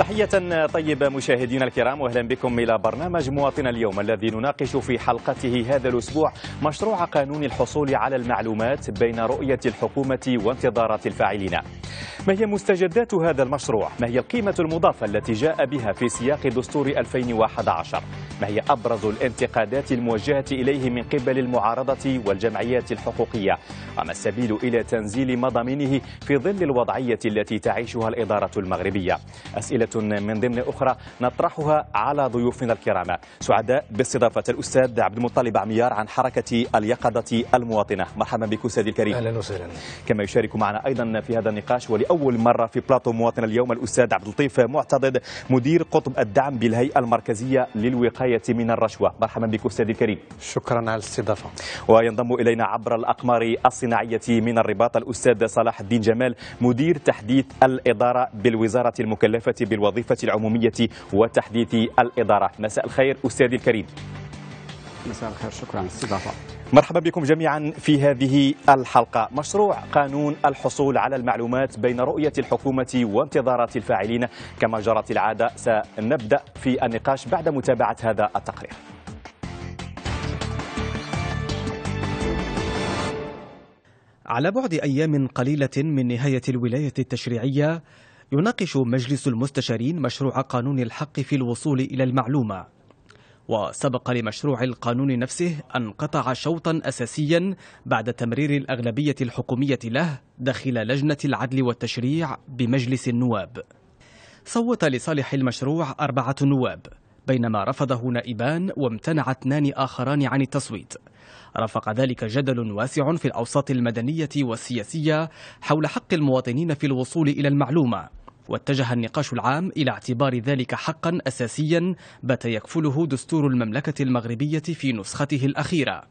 تحية طيبة مشاهدينا الكرام واهلا بكم إلى برنامج مواطن اليوم الذي نناقش في حلقته هذا الأسبوع مشروع قانون الحصول على المعلومات بين رؤية الحكومة وانتظارات الفاعلين. ما هي مستجدات هذا المشروع؟ ما هي القيمة المضافة التي جاء بها في سياق دستور 2011؟ ما هي أبرز الانتقادات الموجهة إليه من قبل المعارضة والجمعيات الحقوقية؟ وما السبيل إلى تنزيل مضامينه في ظل الوضعية التي تعيشها الإدارة المغربية؟ أسئلة من ضمن أخرى نطرحها على ضيوفنا الكرام. سعداء باستضافة الأستاذ عبد المطلب عميار عن حركة اليقظة المواطنة. مرحبا بك أستاذ الكريم. أهلا وسهلا. كما يشارك معنا أيضا في هذا النقاش ولأول مرة في بلاطو مواطن اليوم الأستاذ عبد اللطيف معتضد مدير قطب الدعم بالهيئة المركزية للوقاية من الرشوة. مرحبا بك أستاذ الكريم. شكرا على الاستضافة. وينضم إلينا عبر الأقمار الصناعية من الرباط الأستاذ صلاح الدين جمال مدير تحديث الإدارة بالوزارة المكلفة بالوظيفة العمومية وتحديث الإدارة. مساء الخير أستاذي الكريم. مساء الخير شكرا على الاستضافة. مرحبا بكم جميعا في هذه الحلقة. مشروع قانون الحصول على المعلومات بين رؤية الحكومة وانتظارات الفاعلين. كما جرت العادة سنبدأ في النقاش بعد متابعة هذا التقرير. على بعد أيام قليلة من نهاية الولاية التشريعية يناقش مجلس المستشارين مشروع قانون الحق في الوصول إلى المعلومة. وسبق لمشروع القانون نفسه أن قطع شوطا أساسيا بعد تمرير الأغلبية الحكومية له داخل لجنة العدل والتشريع بمجلس النواب. صوت لصالح المشروع أربعة نواب بينما رفضه نائبان وامتنع اثنان آخران عن التصويت. رافق ذلك جدل واسع في الأوساط المدنية والسياسية حول حق المواطنين في الوصول إلى المعلومة. واتجه النقاش العام إلى اعتبار ذلك حقا أساسيا بات يكفله دستور المملكة المغربية في نسخته الأخيرة.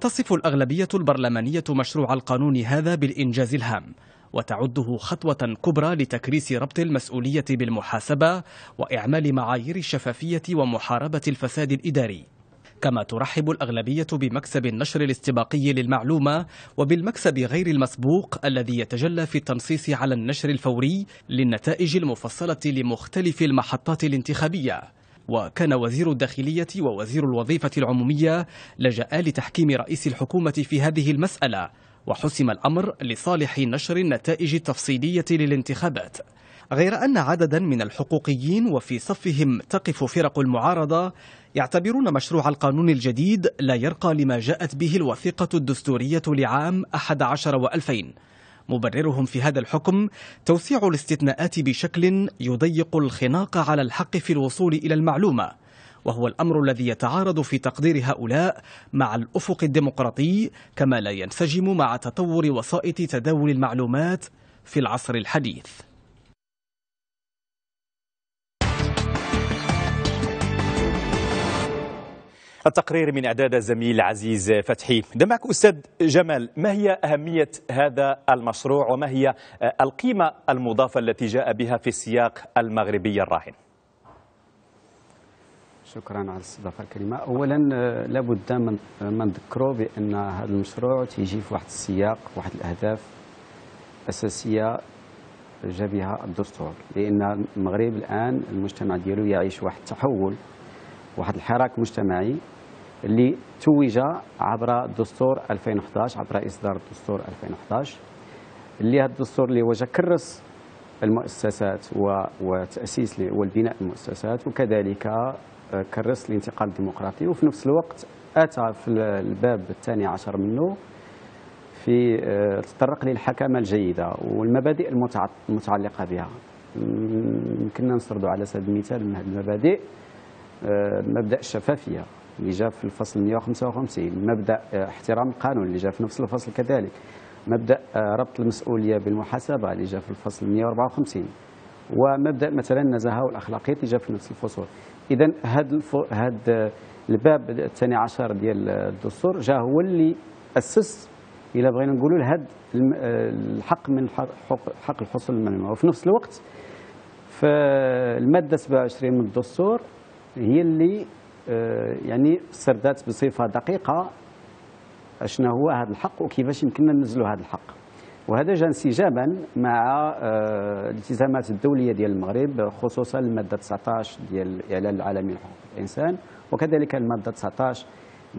تصف الأغلبية البرلمانية مشروع القانون هذا بالإنجاز الهام وتعده خطوة كبرى لتكريس ربط المسؤولية بالمحاسبة وإعمال معايير الشفافية ومحاربة الفساد الإداري. كما ترحب الأغلبية بمكسب النشر الاستباقي للمعلومة وبالمكسب غير المسبوق الذي يتجلى في التنصيص على النشر الفوري للنتائج المفصلة لمختلف المحطات الانتخابية. وكان وزير الداخلية ووزير الوظيفة العمومية لجأ لتحكيم رئيس الحكومة في هذه المسألة وحسم الأمر لصالح نشر النتائج التفصيلية للانتخابات. غير أن عددا من الحقوقيين وفي صفهم تقف فرق المعارضة يعتبرون مشروع القانون الجديد لا يرقى لما جاءت به الوثيقة الدستورية لعام 11 و2000 مبررهم في هذا الحكم توسيع الاستثناءات بشكل يضيق الخناق على الحق في الوصول إلى المعلومة وهو الأمر الذي يتعارض في تقدير هؤلاء مع الأفق الديمقراطي كما لا ينسجم مع تطور وسائط تداول المعلومات في العصر الحديث. التقرير من إعداد الزميل عزيز فتحي. دمعك أستاذ جمال ما هي أهمية هذا المشروع وما هي القيمة المضافة التي جاء بها في السياق المغربي الراهن؟ شكرا على الاستضافة الكريمة. اولا آه، لابد من من نذكروا بأن هذا المشروع تيجي في واحد السياق واحد الأهداف أساسية جا بها الدستور. لأن المغرب الآن المجتمع ديالو يعيش واحد التحول واحد الحراك مجتمعي اللي توج عبر دستور 2011 عبر إصدار الدستور 2011 اللي هذا الدستور اللي هو جا كرس المؤسسات و- وتأسيس ل- والبناء المؤسسات وكذلك آه، كرس الانتقال الديمقراطي. وفي نفس الوقت أتى في ال- الباب الثاني عشر منه في آه، تطرق للحكمه الجيدة والمبادئ المتع- المتعلقة بها. يمكننا نسردوا على سبيل المثال من هذه المبادئ آه، مبدأ الشفافية. اللي جاء في الفصل 155 مبدأ آه، احترام القانون اللي جاء في نفس الفصل كذلك. مبدأ آه، ربط المسؤولية بالمحاسبة اللي جاء في الفصل 154 ومبدأ مثلا النزاهه والاخلاقيه اللي جاء في نفس الفصول. اذا هذا الف... هذا الباب الثاني عشر ديال الدستور جاء هو اللي أسس إلى بغينا نقولوا هذا الم- آه، الحق من حق حق الحصول المعلومه وفي نفس الوقت فالمادة 27 من الدستور هي اللي آه، يعني سردات بصفة دقيقة شنو هو هذا الحق وكيفاش يمكننا ننزلوا هذا الحق. وهذا جاء انسجاما مع آه، الالتزامات الدولية ديال المغرب خصوصا المادة 19 ديال الاعلان العالمي لحقوق الإنسان وكذلك المادة 19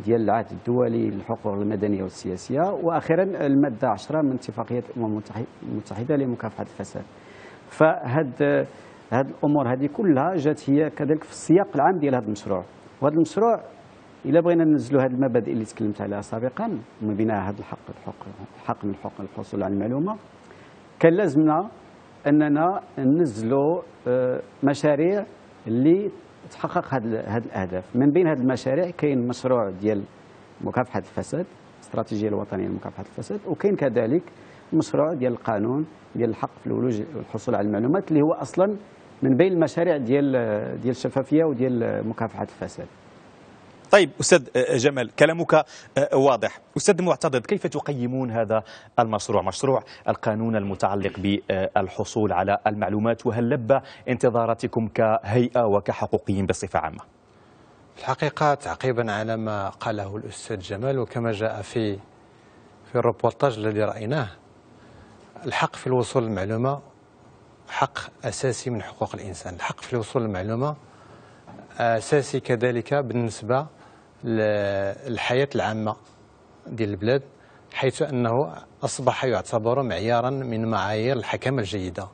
ديال العهد الدولي للحقوق المدنية والسياسية وأخيرا المادة 10 من اتفاقية الأمم المتحدة لمكافحة الفساد. فهاد هاد الأمور هذه كلها جات هي كذلك في السياق العام ديال هذا المشروع. وهذا المشروع إلا بغينا ننزلوا هذه المبادئ اللي تكلمت عليها سابقا ومن بينها هذا الحق الحق حق من حقوق الحصول على المعلومة. كان لازمنا أننا ننزلوا آه، مشاريع اللي تحقق هذه الأهداف. من بين هذه المشاريع كاين مشروع ديال مكافحة الفساد الاستراتيجيه الوطنية لمكافحة الفساد وكاين كذلك مشروع ديال القانون ديال الحق في الولوج والحصول على المعلومات اللي هو أصلا من بين المشاريع ديال ديال الشفافية وديال مكافحة الفساد. طيب أستاذ جمال كلامك واضح. أستاذ معتضد كيف تقيمون هذا المشروع؟ مشروع القانون المتعلق بالحصول على المعلومات وهل لبى انتظاراتكم كهيئة وكحقوقيين بصفة عامة؟ الحقيقة تعقيبا على ما قاله الأستاذ جمال وكما جاء في في الروبورتاج الذي رأيناه الحق في الوصول للمعلومة حق أساسي من حقوق الإنسان الحق في الوصول للمعلومة أساسي كذلك بالنسبة للحياة العامة ديال البلاد حيث أنه أصبح يعتبر معيارا من معايير الحكمة الجيدة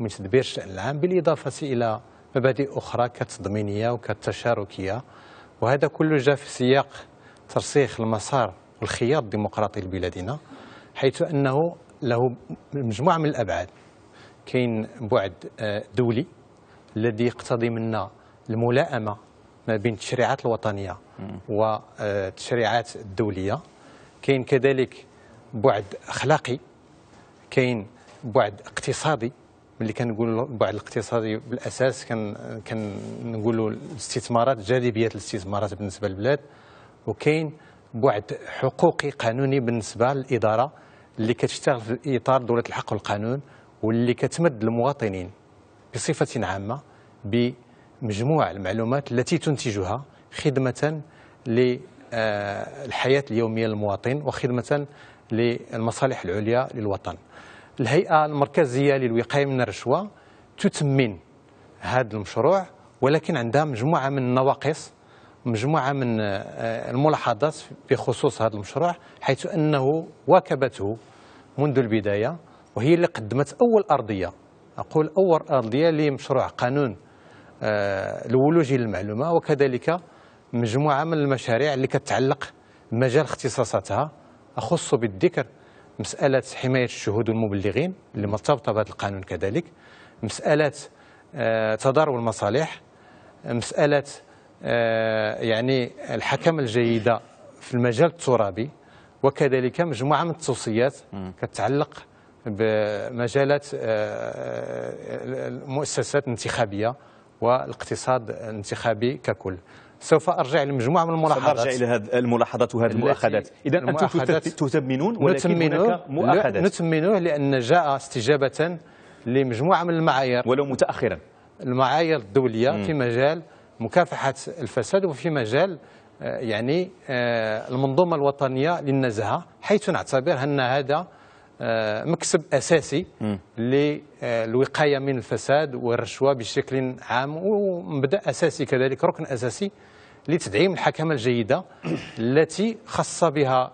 ومن تدبير الشأن العام بالإضافة إلى مبادئ أخرى كالتضمينية وكالتشاركية وهذا كله جاء في سياق ترسيخ المسار والخياط الديمقراطي لبلادنا حيث أنه له مجموعة من الأبعاد. كاين بعد آه، دولي الذي يقتضي منا الملائمة ما بين التشريعات الوطنية والتشريعات الدولية. كاين كذلك بعد أخلاقي كاين بعد اقتصادي. ملي كنقولوا البعد الاقتصادي بالأساس كان كنقولوا الاستثمارات جاذبية الاستثمارات بالنسبة للبلاد. وكاين بعد حقوقي قانوني بالنسبة للإدارة اللي كتشتغل في إطار دولة الحق والقانون. واللي كتمد المواطنين بصفة عامة بمجموع المعلومات التي تنتجها خدمة للحياه اليومية للمواطن وخدمة للمصالح العليا للوطن. الهيئة المركزية للوقاية من الرشوة تتمن هذا المشروع ولكن عندها مجموعة من النواقص مجموعة من آه، الملاحظات بخصوص هذا المشروع حيث أنه واكبته منذ البداية وهي اللي قدمت أول أرضية. أقول أول أرضية لمشروع قانون آه، الولوجي للمعلومة. وكذلك مجموعة من المشاريع اللي كتعلق بمجال اختصاصاتها. أخص بالذكر مسألة حماية الشهود والمبلغين اللي مرتبطة بهذا القانون كذلك. مسألة آه، تضارب المصالح. مسألة آه، يعني الحكم الجيدة في المجال الترابي. وكذلك مجموعة من التوصيات كتعلق بمجالات المؤسسات الانتخابية والاقتصاد الانتخابي ككل. سوف أرجع لمجموعه من الملاحظات. ارجع إلى هذه الملاحظات وهذه المؤاخذات. اذا أنتم تثمنون ولكن هناك مؤاخذات. نثمنوه لأن جاء استجابة لمجموعة من المعايير. ولو متاخرا. المعايير الدولية م. في مجال مكافحة الفساد وفي مجال آه، يعني آه، المنظومة الوطنية للنزاهة حيث نعتبر أن هذا آه، مكسب أساسي للوقاية من الفساد والرشوة بشكل عام ومبدأ أساسي كذلك ركن أساسي لتدعيم الحكمة الجيدة التي خص بها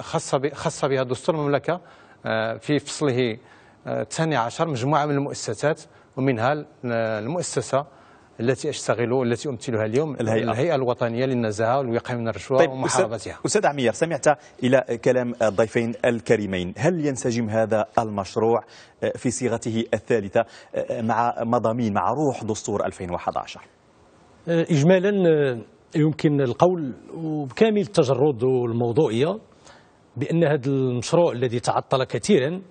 خص خص بها دستور المملكة في فصله الثاني عشر مجموعة من المؤسسات ومنها المؤسسة التي اشتغل والتي أمثلها اليوم الهيئة, الهيئة الوطنية للنزاهة والوقاية من الرشوة طيب ومحاربتها. أستاذ عمير سمعت إلى كلام الضيفين الكريمين، هل ينسجم هذا المشروع في صيغته الثالثة مع مضامين مع روح دستور 2011؟ اجمالا يمكن القول وبكامل التجرد والموضوعيه بأن هذا المشروع الذي تعطل كثيرا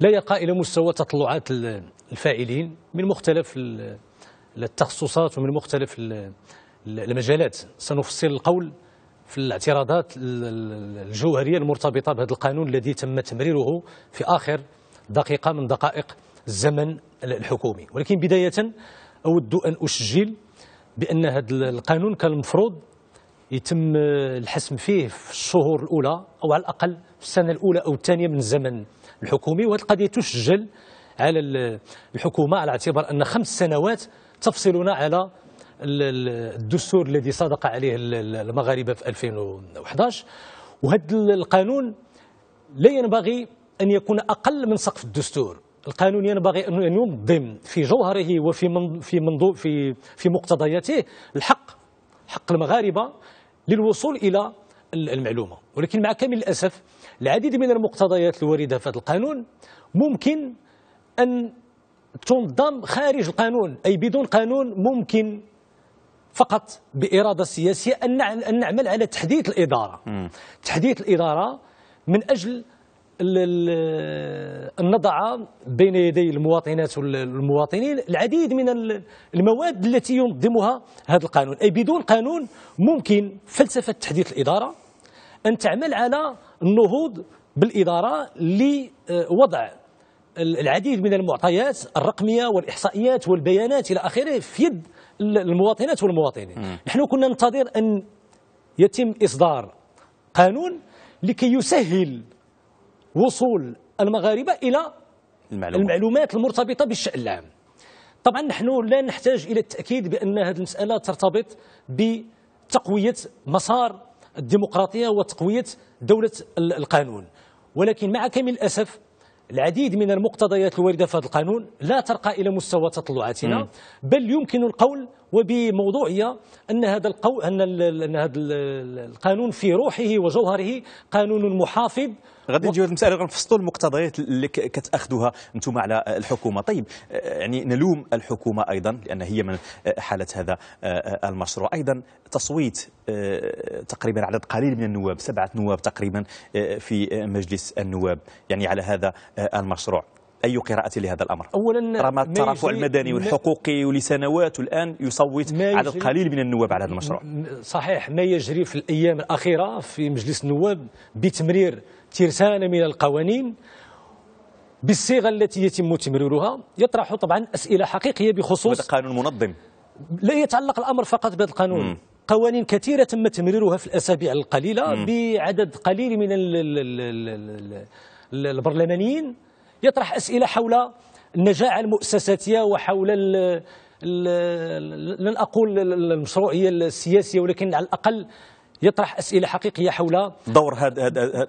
لا يرقى إلى مستوى تطلعات الفاعلين من مختلف التخصصات ومن مختلف المجالات. سنفصل القول في الاعتراضات الجوهرية المرتبطة بهذا القانون الذي تم تمريره في آخر دقيقة من دقائق الزمن الحكومي. ولكن بداية أود أن أسجل بأن هذا القانون كان المفروض يتم الحسم فيه في الشهور الأولى أو على الأقل في السنة الأولى أو الثانية من الزمن الحكومي وهذه القضية تسجل على الحكومة على اعتبار أن خمس سنوات تفصلنا على الدستور الذي صادق عليه المغاربة في 2011 وهذا القانون لا ينبغي أن يكون أقل من سقف الدستور. القانون ينبغي أن ينظم في جوهره وفي من في منظور في في مقتضياته الحق حق المغاربة للوصول إلى المعلومة. ولكن مع كامل الأسف العديد من المقتضيات الواردة في هذا القانون ممكن أن تنظم خارج القانون أي بدون قانون ممكن فقط بإرادة سياسية أن نعمل على تحديث الإدارة. تحديث الإدارة من أجل أن نضع بين يدي المواطنات والمواطنين العديد من المواد التي ينظمها هذا القانون. أي بدون قانون ممكن فلسفة تحديث الإدارة أن تعمل على النهوض بالإدارة لوضع العديد من المعطيات الرقمية والإحصائيات والبيانات إلى آخره في يد المواطنات والمواطنين. نحن كنا ننتظر أن يتم إصدار قانون لكي يسهل وصول المغاربة إلى المعلومات, المعلومات المرتبطة بالشأن العام. طبعا نحن لا نحتاج إلى التأكيد بأن هذه المسألة ترتبط بتقوية مسار الديمقراطية وتقوية دولة القانون. ولكن مع كامل الأسف العديد من المقتضيات الواردة في هذا القانون لا ترقى إلى مستوى تطلعاتنا بل يمكن القول وبموضوعية أن هذا القول أن أن هذا القانون في روحه وجوهره قانون محافظ غادي نجيو هذه المساله غنفصلوا المقتضيات اللي كتأخذوها أنتم على الحكومة. طيب يعني نلوم الحكومة أيضا لأن هي من حالت هذا المشروع. أيضا تصويت تقريبا عدد قليل من النواب سبعة نواب تقريبا في مجلس النواب يعني على هذا المشروع. أي قراءة لهذا الأمر؟ أولا رغم الترافع المدني والحقوقي ولسنوات والآن يصوت عدد قليل من النواب على هذا المشروع. صحيح ما يجري في الأيام الأخيرة في مجلس النواب بتمرير ترسانة من القوانين بالصيغة التي يتم تمريرها يطرح طبعا أسئلة حقيقية بخصوص هذا قانون منظم لا يتعلق الأمر فقط بهذا القانون. قوانين كثيرة تم تمريرها في الأسابيع القليلة م. بعدد قليل من البرلمانيين يطرح أسئلة حول النجاعة المؤسساتية وحول لن أقول المشروعية السياسية ولكن على الأقل يطرح أسئلة حقيقية حول دور هذه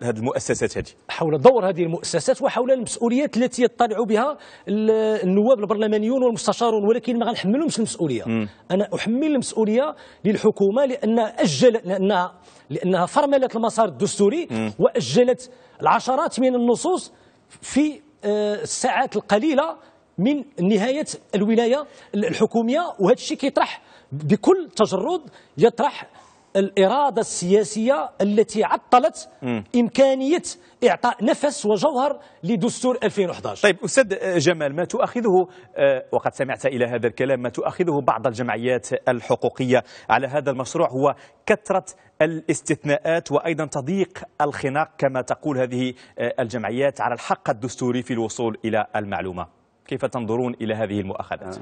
المؤسسات هذه حول دور هذه المؤسسات وحول المسؤوليات التي يطلع بها النواب البرلمانيون والمستشارون ولكن ما غنحملهمش المسؤولية م. أنا أحمل المسؤولية للحكومة لأن أجل لانها لأنها فرملت المسار الدستوري م. وأجلت العشرات من النصوص في آه، الساعات القليلة من نهاية الولاية الحكومية وهذا الشيء كيطرح بكل تجرد يطرح الإرادة السياسية التي عطلت م. إمكانية إعطاء نفس وجوهر لدستور 2011 طيب أستاذ جمال ما تؤخذه آه، وقد سمعت إلى هذا الكلام ما تؤخذه بعض الجمعيات الحقوقية على هذا المشروع هو كثرة الاستثناءات وأيضا تضييق الخناق كما تقول هذه آه، الجمعيات على الحق الدستوري في الوصول إلى المعلومة كيف تنظرون إلى هذه المؤاخذات؟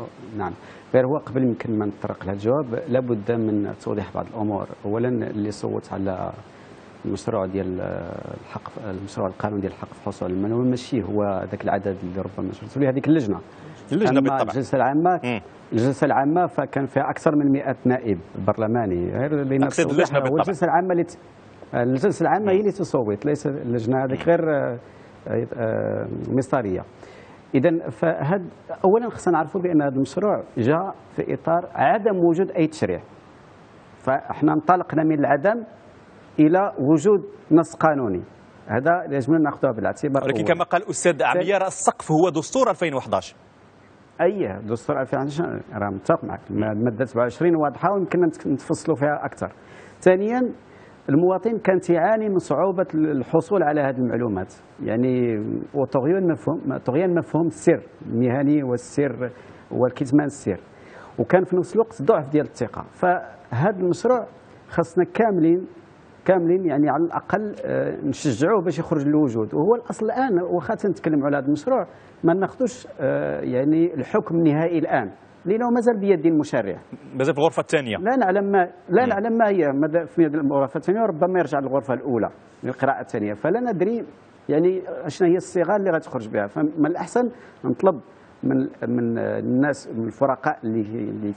آه، نعم غير هو قبل يمكن ما نطرق لهذا الجواب لابد من توضيح بعض الأمور. اولا اللي صوت على المشروع ديال الحق المشروع القانون ديال الحق في الحصول على المعلومه ماشي هو ذاك العدد اللي ربما شفتوا له هذيك اللجنة. اللجنة بالطبع. الجلسة العامة الجلسة العامة فكان فيها أكثر من 100 نائب برلماني غير اللي أقصد اللجنة بالطبع. الجلسه العامة اللي الجلسة العامة هي اللي تصوت ليس اللجنة. هذيك غير آه، آه، مصدرية. اذا فهد اولا خصنا نعرفوا بأن هذا المشروع جاء في إطار عدم وجود أي تشريع. فإحنا انطلقنا من العدم إلى وجود نص قانوني. هذا لازم نأخذه بالاعتبار ولكن كما قال الأستاذ عميار السقف هو دستور 2011 أي دستور 2011 راه متفق معك. الماده 27 واضحة ويمكن نتفصلوا فيها أكثر. ثانيا المواطن كانت يعاني من صعوبة الحصول على هذه المعلومات. يعني وطغيان مفهوم طغيان مفهوم السر المهني والسر والكتمان السر. وكان في نفس الوقت ضعف ديال الثقة. فهذا المشروع خاصنا كاملين كاملين يعني على الأقل آه، نشجعوه باش يخرج للوجود. وهو الأصل الآن واخا تنتكلم على هذا المشروع ما ناخذوش آه، يعني الحكم النهائي الآن. لأنه مازال بيد المشرع. مازال في الغرفة الثانية. لا نعلم ما لا نعلم ما هي ماذا في الغرفة الثانية وربما يرجع للغرفة الأولى للقراءة الثانية. فلا ندري يعني شنو هي الصيغة اللي غتخرج بها. فمن الأحسن نطلب من من الناس من الفرقاء اللي اللي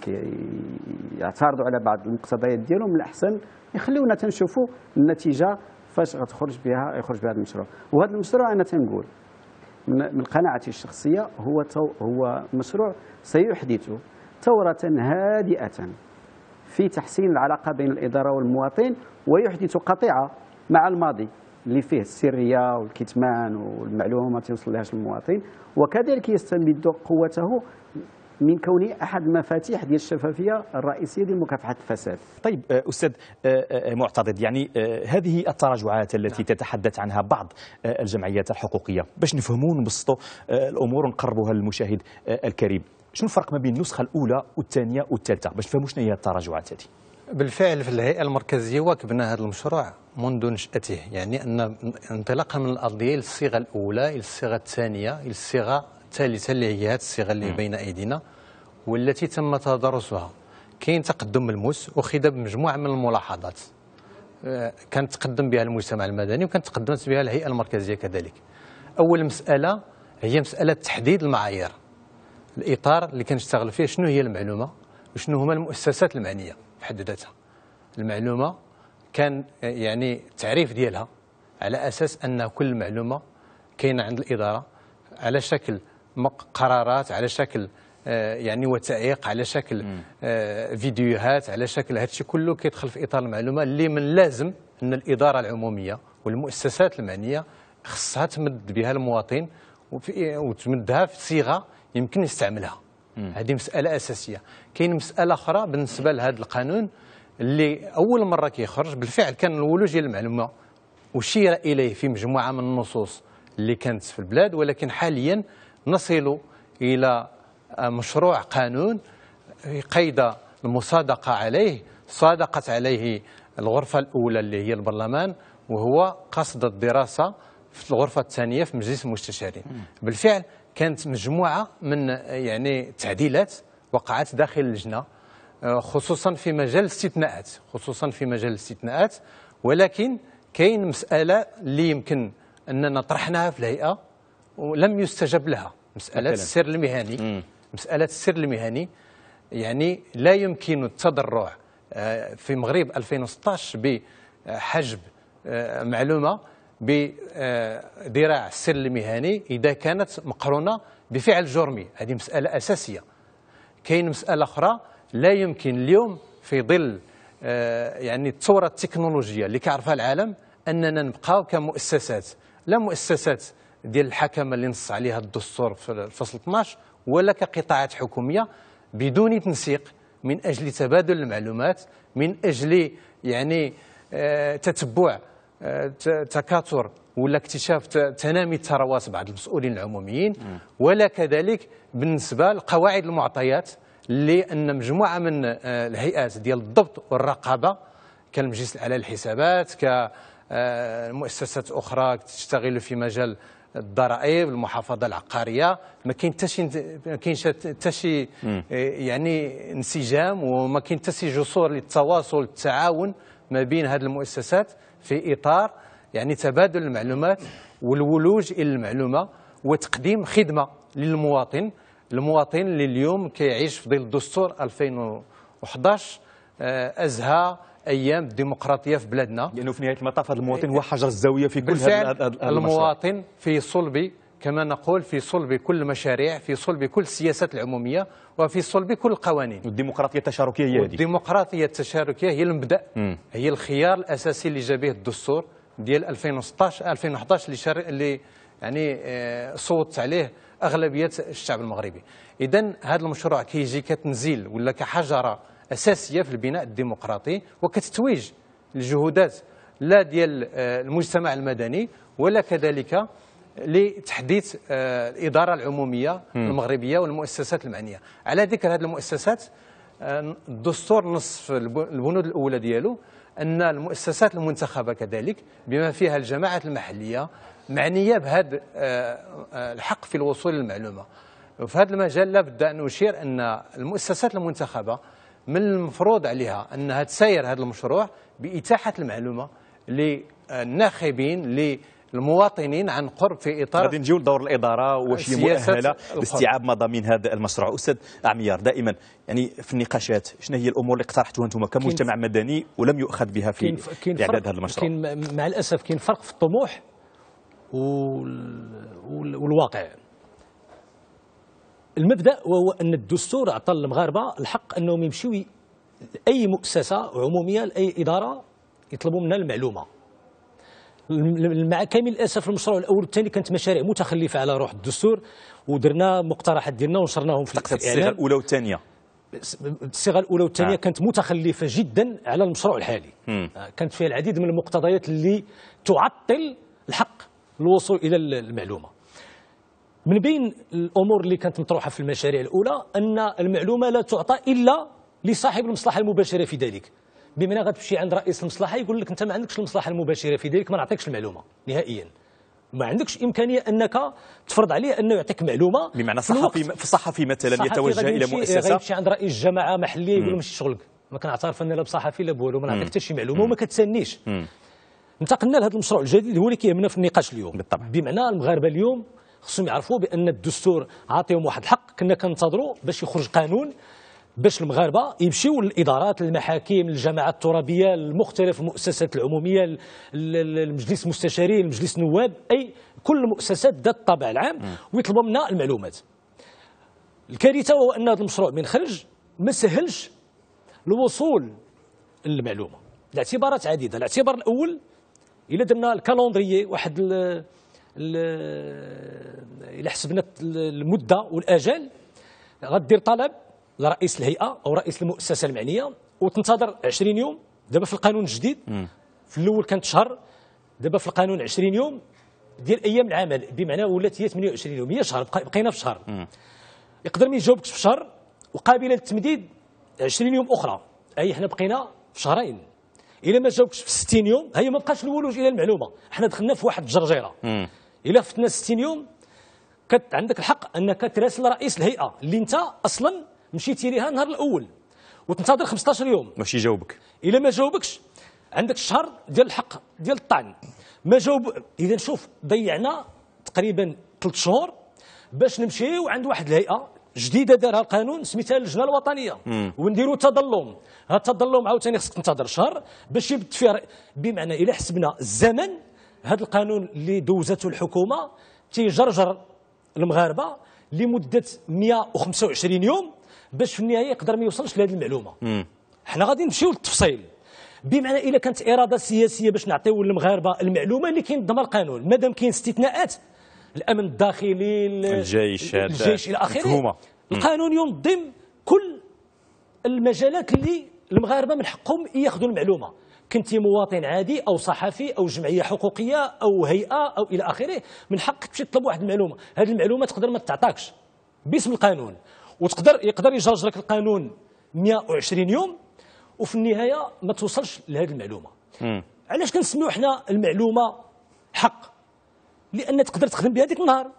يعترضوا على بعض المقتضيات ديالهم من الأحسن يخليونا تنشوفوا النتيجة فاش غتخرج بها يخرج بهذا المشروع. وهذا المشروع أنا تنقول من قناعتي الشخصية هو هو مشروع سيحدث ثورة هادئة في تحسين العلاقة بين الإدارة والمواطن ويحدث قطيعة مع الماضي اللي فيه السرية والكتمان والمعلومه ما توصل المواطن وكذلك يستمد قوته من كونه أحد مفاتيح ديال الشفافية الرئيسية لمكافحه الفساد. طيب آه، أستاذ آه، آه، معتضد يعني هذه التراجعات التي نعم. تتحدث عنها بعض الجمعيات الحقوقية باش نفهموا ونبسطوا الأمور ونقربوها للمشاهد الكريم، شنو الفرق ما بين النسخة الأولى والثانية والثالثة باش نفهموا شنو هي التراجعات هذه؟ بالفعل في الهيئة المركزية واكبنا هذا المشروع منذ نشأته يعني أن انطلاقا من الأرضية للصيغة الأولى إلى الصيغة الثانية إلى الصيغة الثالثة اللي هي هذه الصيغة اللي بين أيدينا والتي تم تدرسها كاين تقدم ملموس أخذ بمجموعة من الملاحظات. آه، كانت تقدم بها المجتمع المدني وكانت تقدمت بها الهيئة المركزية كذلك. أول مسألة هي مسألة تحديد المعايير. الإطار اللي كنشتغل فيه شنو هي المعلومة وشنو هما المؤسسات المعنية في حد ذاتها. المعلومة كان يعني التعريف ديالها على أساس أن كل معلومة كاينة عند الإدارة على شكل قرارات على شكل آه، يعني وثائق على شكل آه، فيديوهات على شكل هذا الشيء كله كيدخل في إطار المعلومة اللي من لازم إن الإدارة العمومية والمؤسسات المعنية خصها تمد بها المواطن وتمدها في صيغة يمكن يستعملها. هذه مسألة أساسية. كاين مسألة أخرى بالنسبة لهذا القانون اللي أول مرة كيخرج بالفعل كان الولوج المعلومة اشير إليه في مجموعة من النصوص اللي كانت في البلاد ولكن حاليا نصل إلى مشروع قانون قيد المصادقة عليه صادقت عليه الغرفة الأولى اللي هي البرلمان وهو قصد الدراسة في الغرفة الثانية في مجلس المستشارين. بالفعل كانت مجموعة من يعني تعديلات وقعت داخل اللجنة آه، خصوصا في مجال الاستثناءات خصوصا في مجال الاستثناءات ولكن كاين مسألة اللي يمكن أننا طرحناها في الهيئة. ولم يستجب لها. مسألة السر المهني. مسألة السر المهني يعني لا يمكن التضرع آه، في مغرب 2016 بحجب آه، معلومة بذراع السر المهني إذا كانت مقرونة بفعل جرمي. هذه مسألة أساسية. كاين مسألة أخرى لا يمكن اليوم في ظل آه، يعني الثورة التكنولوجية اللي كيعرفها العالم أننا نبقاو كمؤسسات. لا مؤسسات ديال الحكمة اللي نص عليها الدستور في الفصل 12 ولا كقطاعات حكومية بدون تنسيق من أجل تبادل المعلومات من أجل يعني آه، تتبع آه، تكاثر ولا اكتشاف تنامي الثروات بعض المسؤولين العموميين. ولا كذلك بالنسبة لقواعد المعطيات لأن مجموعة من آه، الهيئات ديال الضبط والرقابة كالمجلس الأعلى للحسابات كمؤسسات أخرى تشتغل في مجال الضرائب المحافظة العقارية. ما كاين حتى شي ما كاينش حتى شي آه، يعني انسجام وما كاين حتى شي جسور للتواصل التعاون ما بين هذه المؤسسات في إطار يعني تبادل المعلومات والولوج إلى المعلومة وتقديم خدمة للمواطن. المواطن اللي اليوم كيعيش في ظل الدستور 2011 آه، أزهى أيام الديمقراطيه في بلادنا. لأنه في نهاية المطاف هذا المواطن هو حجر الزاوية في كل هذا المواطن في صلب كما نقول في صلب كل المشاريع في صلب كل السياسات العمومية وفي صلب كل القوانين والديمقراطية التشاركية هي هذه. الديمقراطيه التشاركية هي المبدأ. م. هي الخيار الأساسي اللي جا به الدستور ديال 2016 2011 اللي شار... اللي يعني آه، صوت عليه أغلبية الشعب المغربي. اذا هذا المشروع كيجي كتنزيل ولا كحجرة أساسية في البناء الديمقراطي وكتتويج الجهودات لا ديال آه، المجتمع المدني ولا كذلك لتحديث آه، الإدارة العمومية المغربية والمؤسسات المعنية. على ذكر هذه المؤسسات الدستور نص في البنود الأولى ديالو أن المؤسسات المنتخبة كذلك بما فيها الجماعات المحلية معنية بهذا آه، الحق في الوصول للمعلومة. وفي هذا المجال لابد أن اشير أن المؤسسات المنتخبة من المفروض عليها أنها تسير هذا المشروع بإتاحة المعلومة للناخبين المواطنين عن قرب في إطار غادي نجيو لدور الإدارة واش هي مؤهلة لاستيعاب مضامين هذا المشروع. أستاذ عميار دائما يعني في النقاشات شنو هي الأمور اللي اقترحتوها أنتم كمجتمع مدني ولم يؤخذ بها في إعداد هذا المشروع؟ كاين مع الأسف كاين فرق في الطموح والواقع. المبدأ وهو أن الدستور أعطى المغاربة الحق أنهم يمشيو أي مؤسسة عمومية لأي إدارة يطلبوا منها المعلومة. مع كامل الاسف المشروع الأول والثاني كانت مشاريع متخلفة على روح الدستور ودرنا مقترحات ديالنا ونشرناهم في الصيغة الأولى والثانية. الصيغة الأولى والثانية آه. كانت متخلفة جدا على المشروع الحالي. آه، كانت فيها العديد من المقتضيات اللي تعطل الحق الوصول إلى المعلومة. من بين الأمور اللي كانت مطروحة في المشاريع الأولى أن المعلومة لا تعطى إلا لصاحب المصلحة المباشره في ذلك. بمعنى غتمشي عند رئيس المصلحة يقول لك أنت ما عندكش المصلحة المباشرة في ذلك ما نعطيكش المعلومة نهائيا. ما عندكش إمكانية أنك تفرض عليه أنه يعطيك معلومة. بمعنى صحفي في صحفي مثلا يتوجه إلى مؤسسة. غيمشي عند رئيس جماعة محليه يقول له ماشي شغلك. ما كنعترف أنا لا بصحفي لا بوالو ما نعطيك حتى شي معلومة وما كتسنيش. انتقلنا لهذا المشروع الجديد هو اللي كيهمنا في النقاش اليوم. بالطبع. بمعنى المغاربة اليوم خصهم يعرفوا بأن الدستور عاطيهم واحد الحق كنا كنتظروا باش يخرج قانون باش المغاربة يمشيو للإدارات المحاكم الجماعات الترابية المختلف المؤسسات العمومية المجلس المستشاري المجلس النواب أي كل المؤسسات ذات الطابع العام ويطلبوا منا المعلومات. الكارثة هو أن هذا المشروع من خرج ما سهلش الوصول للمعلومة. لاعتبارات عديدة. الاعتبار الأول إلا درنا الكالندريي واحد إلا حسبنا المدة والآجال غدير طلب لرئيس الهيئة أو رئيس المؤسسة المعنية وتنتظر 20 يوم. دابا في القانون الجديد في الأول كانت شهر دابا في القانون 20 يوم ديال أيام العمل. بمعنى ولات هي 28 يوم هي شهر بقينا في شهر. يقدر ما يجاوبكش في شهر وقابله للتمديد 20 يوم أخرى. أي حنا بقينا في شهرين. إلا ما جاوبكش في 60 يوم هي ما بقاش الولوج إلى المعلومة. حنا دخلنا في واحد الجرجيرة. إلا فتنا 60 يوم كت عندك الحق أنك تراسل رئيس الهيئة اللي أنت أصلا مشيتي ليها النهار الأول وتنتظر 15 يوم. باش يجاوبك. إلا ما جاوبكش عندك الشهر ديال الحق ديال الطعن. ما جاوب إذا شوف ضيعنا تقريبا ثلاث شهور باش نمشيو عند واحد الهيئة جديدة دارها القانون سميتها اللجنة الوطنية. ونديروا تظلم. هذا التظلم عاوتاني خصك تنتظر شهر باش يبد فيه بمعنى إلى حسبنا الزمن هذا القانون اللي دوزته الحكومة تيجرجر المغاربة لمدة 125 يوم باش في النهاية يقدر ما يوصلش لهذه المعلومة. حنا غادي نمشيو للتفصيل. بمعنى إلا كانت إرادة سياسية باش نعطيو للمغاربة المعلومة اللي كينظمها القانون مادام كاين استثناءات الأمن الداخلي الجيش الجيش إلى آخره القانون ينظم كل المجالات اللي المغاربة من حقهم ياخذوا المعلومة. كنت مواطن عادي أو صحفي أو جمعية حقوقية أو هيئة أو إلى آخره من حقك تمشي تطلب واحد المعلومة. هذه المعلومة تقدر ما تعطاكش باسم القانون وتقدر يقدر يجرج لك القانون 120 يوم وفي النهاية ما توصلش لهذه المعلومة. م. علاش كنسميو حنا المعلومة حق؟ لأن تقدر تخدم بها ديك النهار.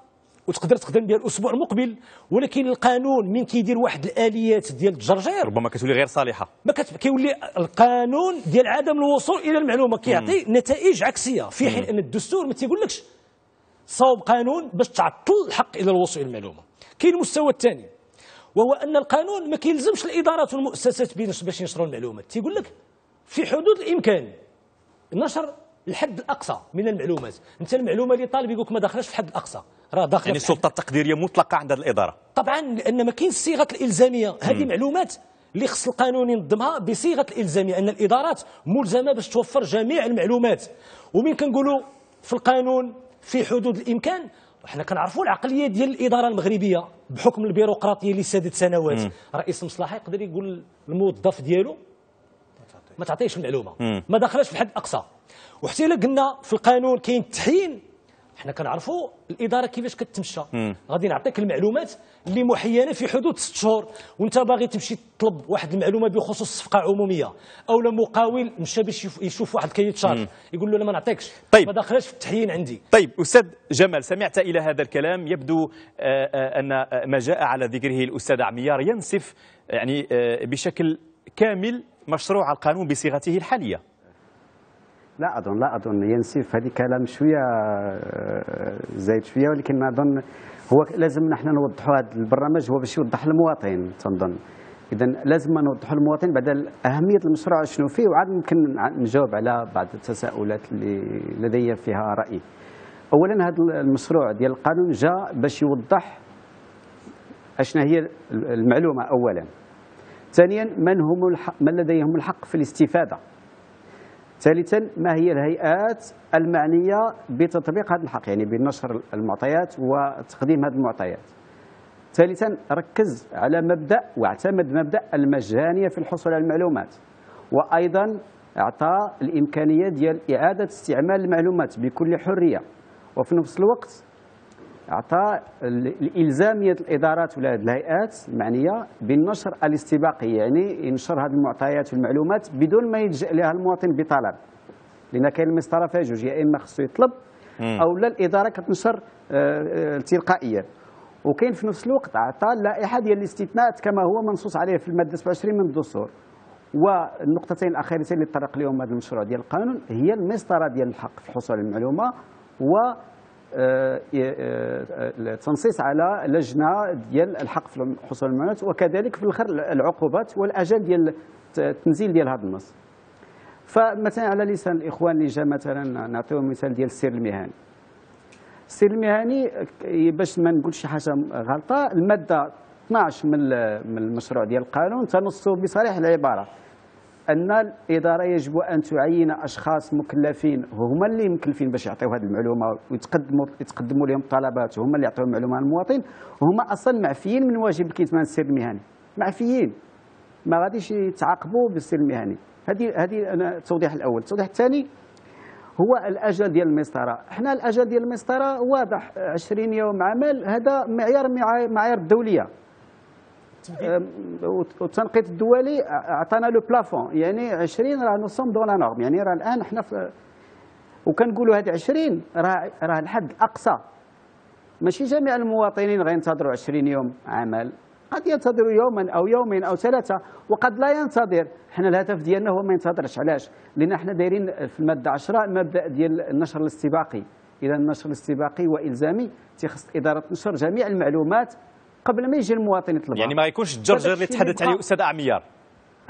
وتقدر تخدم بها الأسبوع المقبل ولكن القانون من كيدير واحد الآليات ديال التجرجير ربما كتولي غير صالحة. ما كت... كيولي القانون ديال عدم الوصول إلى المعلومة كيعطي نتائج عكسية في حين أن الدستور ما تيقولكش صوب قانون باش تعطل الحق إلى الوصول إلى المعلومة. كاين المستوى الثاني وهو أن القانون ما كيلزمش الإدارات والمؤسسات باش ينشروا المعلومات تيقول لك في حدود الإمكان نشر الحد الأقصى من المعلومات. أنت المعلومة اللي طالب يقول لك ما داخلاش في الحد الأقصى. راه داخلة يعني السلطة التقديرية مطلقة عند الإدارة. طبعا لأن ما كاينش صيغة الإلزامية. هذه معلومات اللي خص القانون ينظمها بصيغة الإلزامية أن الإدارات ملزمة باش توفر جميع المعلومات. ومن كنقولوا؟ في القانون في حدود الإمكان. وحنا كنعرفوا العقلية ديال الإدارة المغربية بحكم البيروقراطية اللي سادت سنوات. رئيس المصلحه يقدر يقول الموظف ديالو ما تعطيش المعلومة. ما داخلاش في الحد الاقصى وحتى إلا قلنا في القانون كاين تحيين. حنا كنعرفوا الإدارة كيفاش كتمشى. غادي نعطيك المعلومات اللي محينه في حدود ست شهور. وانت باغي تمشي تطلب واحد المعلومة بخصوص صفقه عمومية. أو مقاول مشى باش يشوف- واحد الكيت شارج يقول له لا ما نعطيكش. طيب. ما داخلاش في التحيين عندي. طيب أستاذ جمال سمعت إلى هذا الكلام. يبدو آه، آه، آه، ما جاء على ذكره الأستاذ عميار ينسف يعني آه، بشكل كامل مشروع القانون بصيغته الحالية. لا أظن لا أظن. ينسف هذه كلام شوية آه، زايد شوية ولكن أظن. هو لازم نحن نوضحوا هذا البرنامج هو باش يوضح للمواطن تنظن. اذا لازم نوضحوا للمواطن بعد أهمية المشروع شنو فيه وعاد ممكن نجاوب على بعض التساؤلات اللي لدي فيها راي اولا هذا المشروع ديال القانون جاء باش يوضح اشنا هي المعلومة اولا. ثانيا من هم الحق من لديهم الحق في الاستفادة؟ ثالثا ما هي الهيئات المعنية بتطبيق هذا الحق؟ يعني بنشر المعطيات وتقديم هذه المعطيات. ثالثا ركز على مبدأ واعتمد مبدأ المجانية في الحصول على المعلومات. وأيضا أعطى الإمكانية ديال إعادة استعمال المعلومات بكل حرية. وفي نفس الوقت أعطى ال- الإلزامية الإدارات ولا الهيئات المعنية بالنشر الاستباقي يعني ينشر هذه المعطيات والمعلومات بدون ما يلجأ لها المواطن بطلب. لأن كاين المسطرة فيها جوج يا إما خصو يطلب أو لا الإدارة كتنشر آه، آه، تلقائيا. وكاين في نفس الوقت أعطى اللائحة ديال الاستثناءات كما هو منصوص عليه في المادة 27 من الدستور. والنقطتين الأخيرتين اللي تطرق لهم هذا المشروع ديال القانون هي المسطرة ديال الحق في الحصول على المعلومة و التنصيص على لجنة ديال الحق في على المعلومات وكذلك في الآخر العقوبات والاجال ديال التنزيل ديال هذا النص. فمثلا على لسان الإخوان اللي جا مثلا نعطيهم مثال ديال السير المهني. السير المهني باش ما نقولش شي حاجة غلطة المادة 12 من ال- من المشروع ديال القانون تنص بصريح العبارة. أن الإدارة يجب أن تعين أشخاص مكلفين هما اللي مكلفين باش يعطيو هذه المعلومة ويتقدموا يتقدموا لهم طلبات وهما اللي يعطيو المعلومة للمواطن. وهما أصلا معفيين من واجب الكتمان السير المهني. معفيين. ما غاديش يتعاقبوا بالسير المهني. هذه هذه أنا التوضيح الأول. التوضيح الثاني هو الأجل ديال المسطرة. حنا الأجل ديال المسطرة واضح 20 يوم عمل هذا معيار معاي- معايير الدولية. والتنقيط الدولي أعطانا le plafond. يعني 20 راه nous sommes dans la norme يعني راه الآن حنا في وكنقولوا هذه 20 راه راه الحد الاقصى ماشي جميع المواطنين غينتظروا 20 يوم عمل. قد ينتظر يوما أو يومين أو ثلاثة وقد لا ينتظر. حنا الهدف ديالنا هو ما ينتظرش. علاش؟ لأن حنا دايرين في المادة 10 مبدأ ديال النشر الاستباقي. اذا النشر الاستباقي وإلزامي تيخص إدارة نشر جميع المعلومات قبل ما يجي المواطن يطلبها يعني ما يكونش الجرجر اللي تحدث عليه أستاذ عميار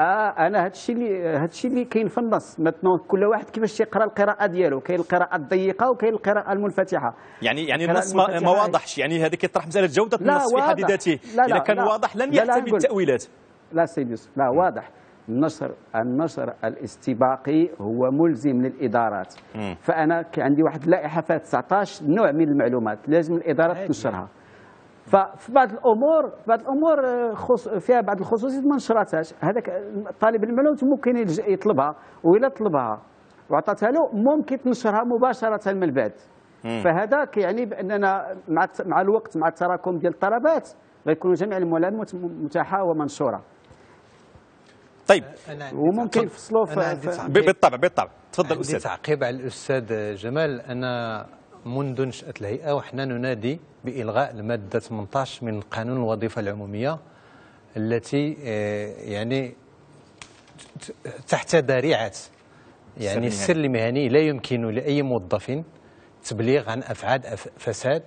آه أنا هذا الشيء اللي هذا الشيء اللي كاين في النص. مثلا كل واحد كيفاش يقرأ القراءة ديالو؟ كاين القراءة الضيقة وكاين القراءة المنفتحة. يعني يعني النص ما, ما واضحش. يعني هذا كيطرح مسألة جودة لا، النص في حد. ذاته إذا كان لا. واضح لن يحتمل نقول. التأويلات لا سيد يوسف لا واضح. النشر النشر الاستباقي هو ملزم للإدارات. فأنا ك- عندي واحد اللائحه فيها 19 نوع من المعلومات. لازم الادارات تنشرها ففي بعض الأمور في بعض الأمور خص فيها بعض الخصوصيات ما نشرتهاش هذاك طالب المعلومات ممكن يطلبها وإلا طلبها. وعطاتها له ممكن تنشرها مباشرة من بعد فهذا كيعني بأننا مع مع الوقت مع التراكم ديال الطلبات غيكونوا جميع المعلومات متاحة ومنشورة. طيب. وممكن. يفصلوا بالطبع بالطبع. تفضل أستاذ. تعقيب على الأستاذ جمال. أنا منذ نشأة الهيئة وحنا ننادي بإلغاء المادة 18 من قانون الوظيفة العمومية التي آه، يعني تحت ذريعة يعني السر المهني لا يمكن لأي موظف تبليغ عن أفعال أف- فساد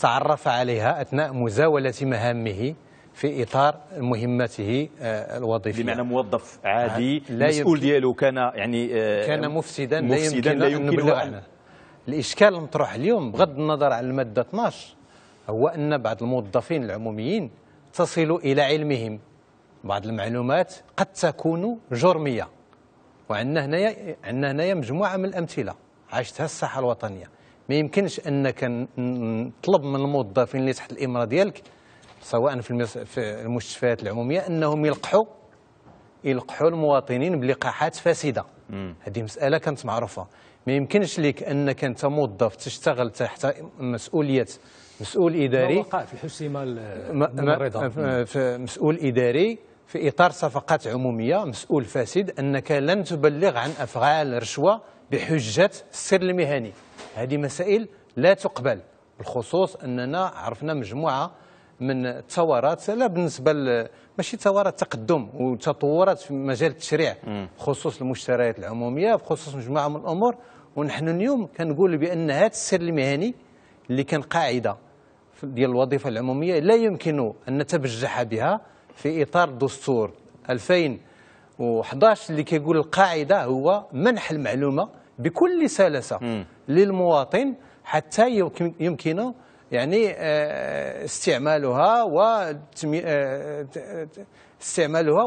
تعرف عليها أثناء مزاولة مهامه في إطار مهمته آه، الوظيفية. بمعنى موظف عادي لا المسؤول ديالو كان يعني آه، كان مفسدا لا مفسدا يمكن, لا أن يمكن نبلغ أن عنه. الإشكال المطروح اليوم بغض النظر عن المادة 12 هو أن بعض الموظفين العموميين تصل إلى علمهم. بعض المعلومات قد تكون جرمية. وعندنا هنايا عندنا هنايا مجموعة من الأمثلة. عاشتها الساحة الوطنية. ما يمكنش أنك نطلب من الموظفين اللي تحت الإمرة ديالك سواء في المس- في المستشفيات العمومية أنهم يلقحوا يلقحوا المواطنين بلقاحات فاسدة. هذه مسألة كانت معروفة. ما يمكنش لك أنك أنت موظف تشتغل تحت مسؤولية مسؤول إداري. وقع في الحسيمه في مسؤول إداري في إطار صفقات عمومية. مسؤول فاسد أنك لن تبلغ عن أفعال رشوة بحجة السر المهني. هذه مسائل لا تقبل. بالخصوص أننا عرفنا مجموعة من الثورات لا بالنسبة ماشي ثورات تقدم وتطورات في مجال التشريع بخصوص المشتريات العمومية بخصوص مجموعة من الأمور. ونحن اليوم كنقول بأن هذا السر المهني اللي كان قاعدة ديال الوظيفة العمومية لا يمكن أن نتبجح بها في إطار الدستور 2011 اللي كيقول القاعدة هو منح المعلومة بكل سلاسه للمواطن حتى يمكن يعني آه، استعمالها و آه، استعمالها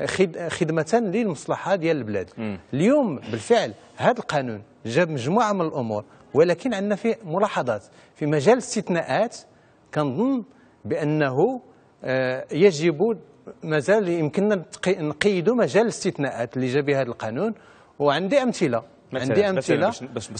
وخدمة للمصلحة ديال البلاد. اليوم بالفعل هذا القانون جاب مجموعة من الأمور. ولكن عندنا فيه ملاحظات. في مجال الاستثناءات كنظن بأنه آه، يجب مازال يمكننا نقيدوا مجال الاستثناءات اللي جا بها هذا القانون. وعندي أمثلة. عندي أمثلة.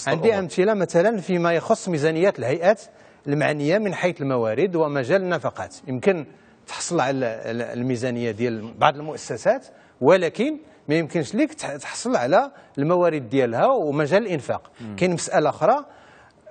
عندي أمثلة مثلا فيما يخص ميزانيات الهيئات المعنية من حيث الموارد ومجال النفقات. يمكن تحصل على الميزانية ديال بعض المؤسسات ولكن ما يمكنش لك تحصل على الموارد ديالها ومجال الإنفاق. كاين مسألة أخرى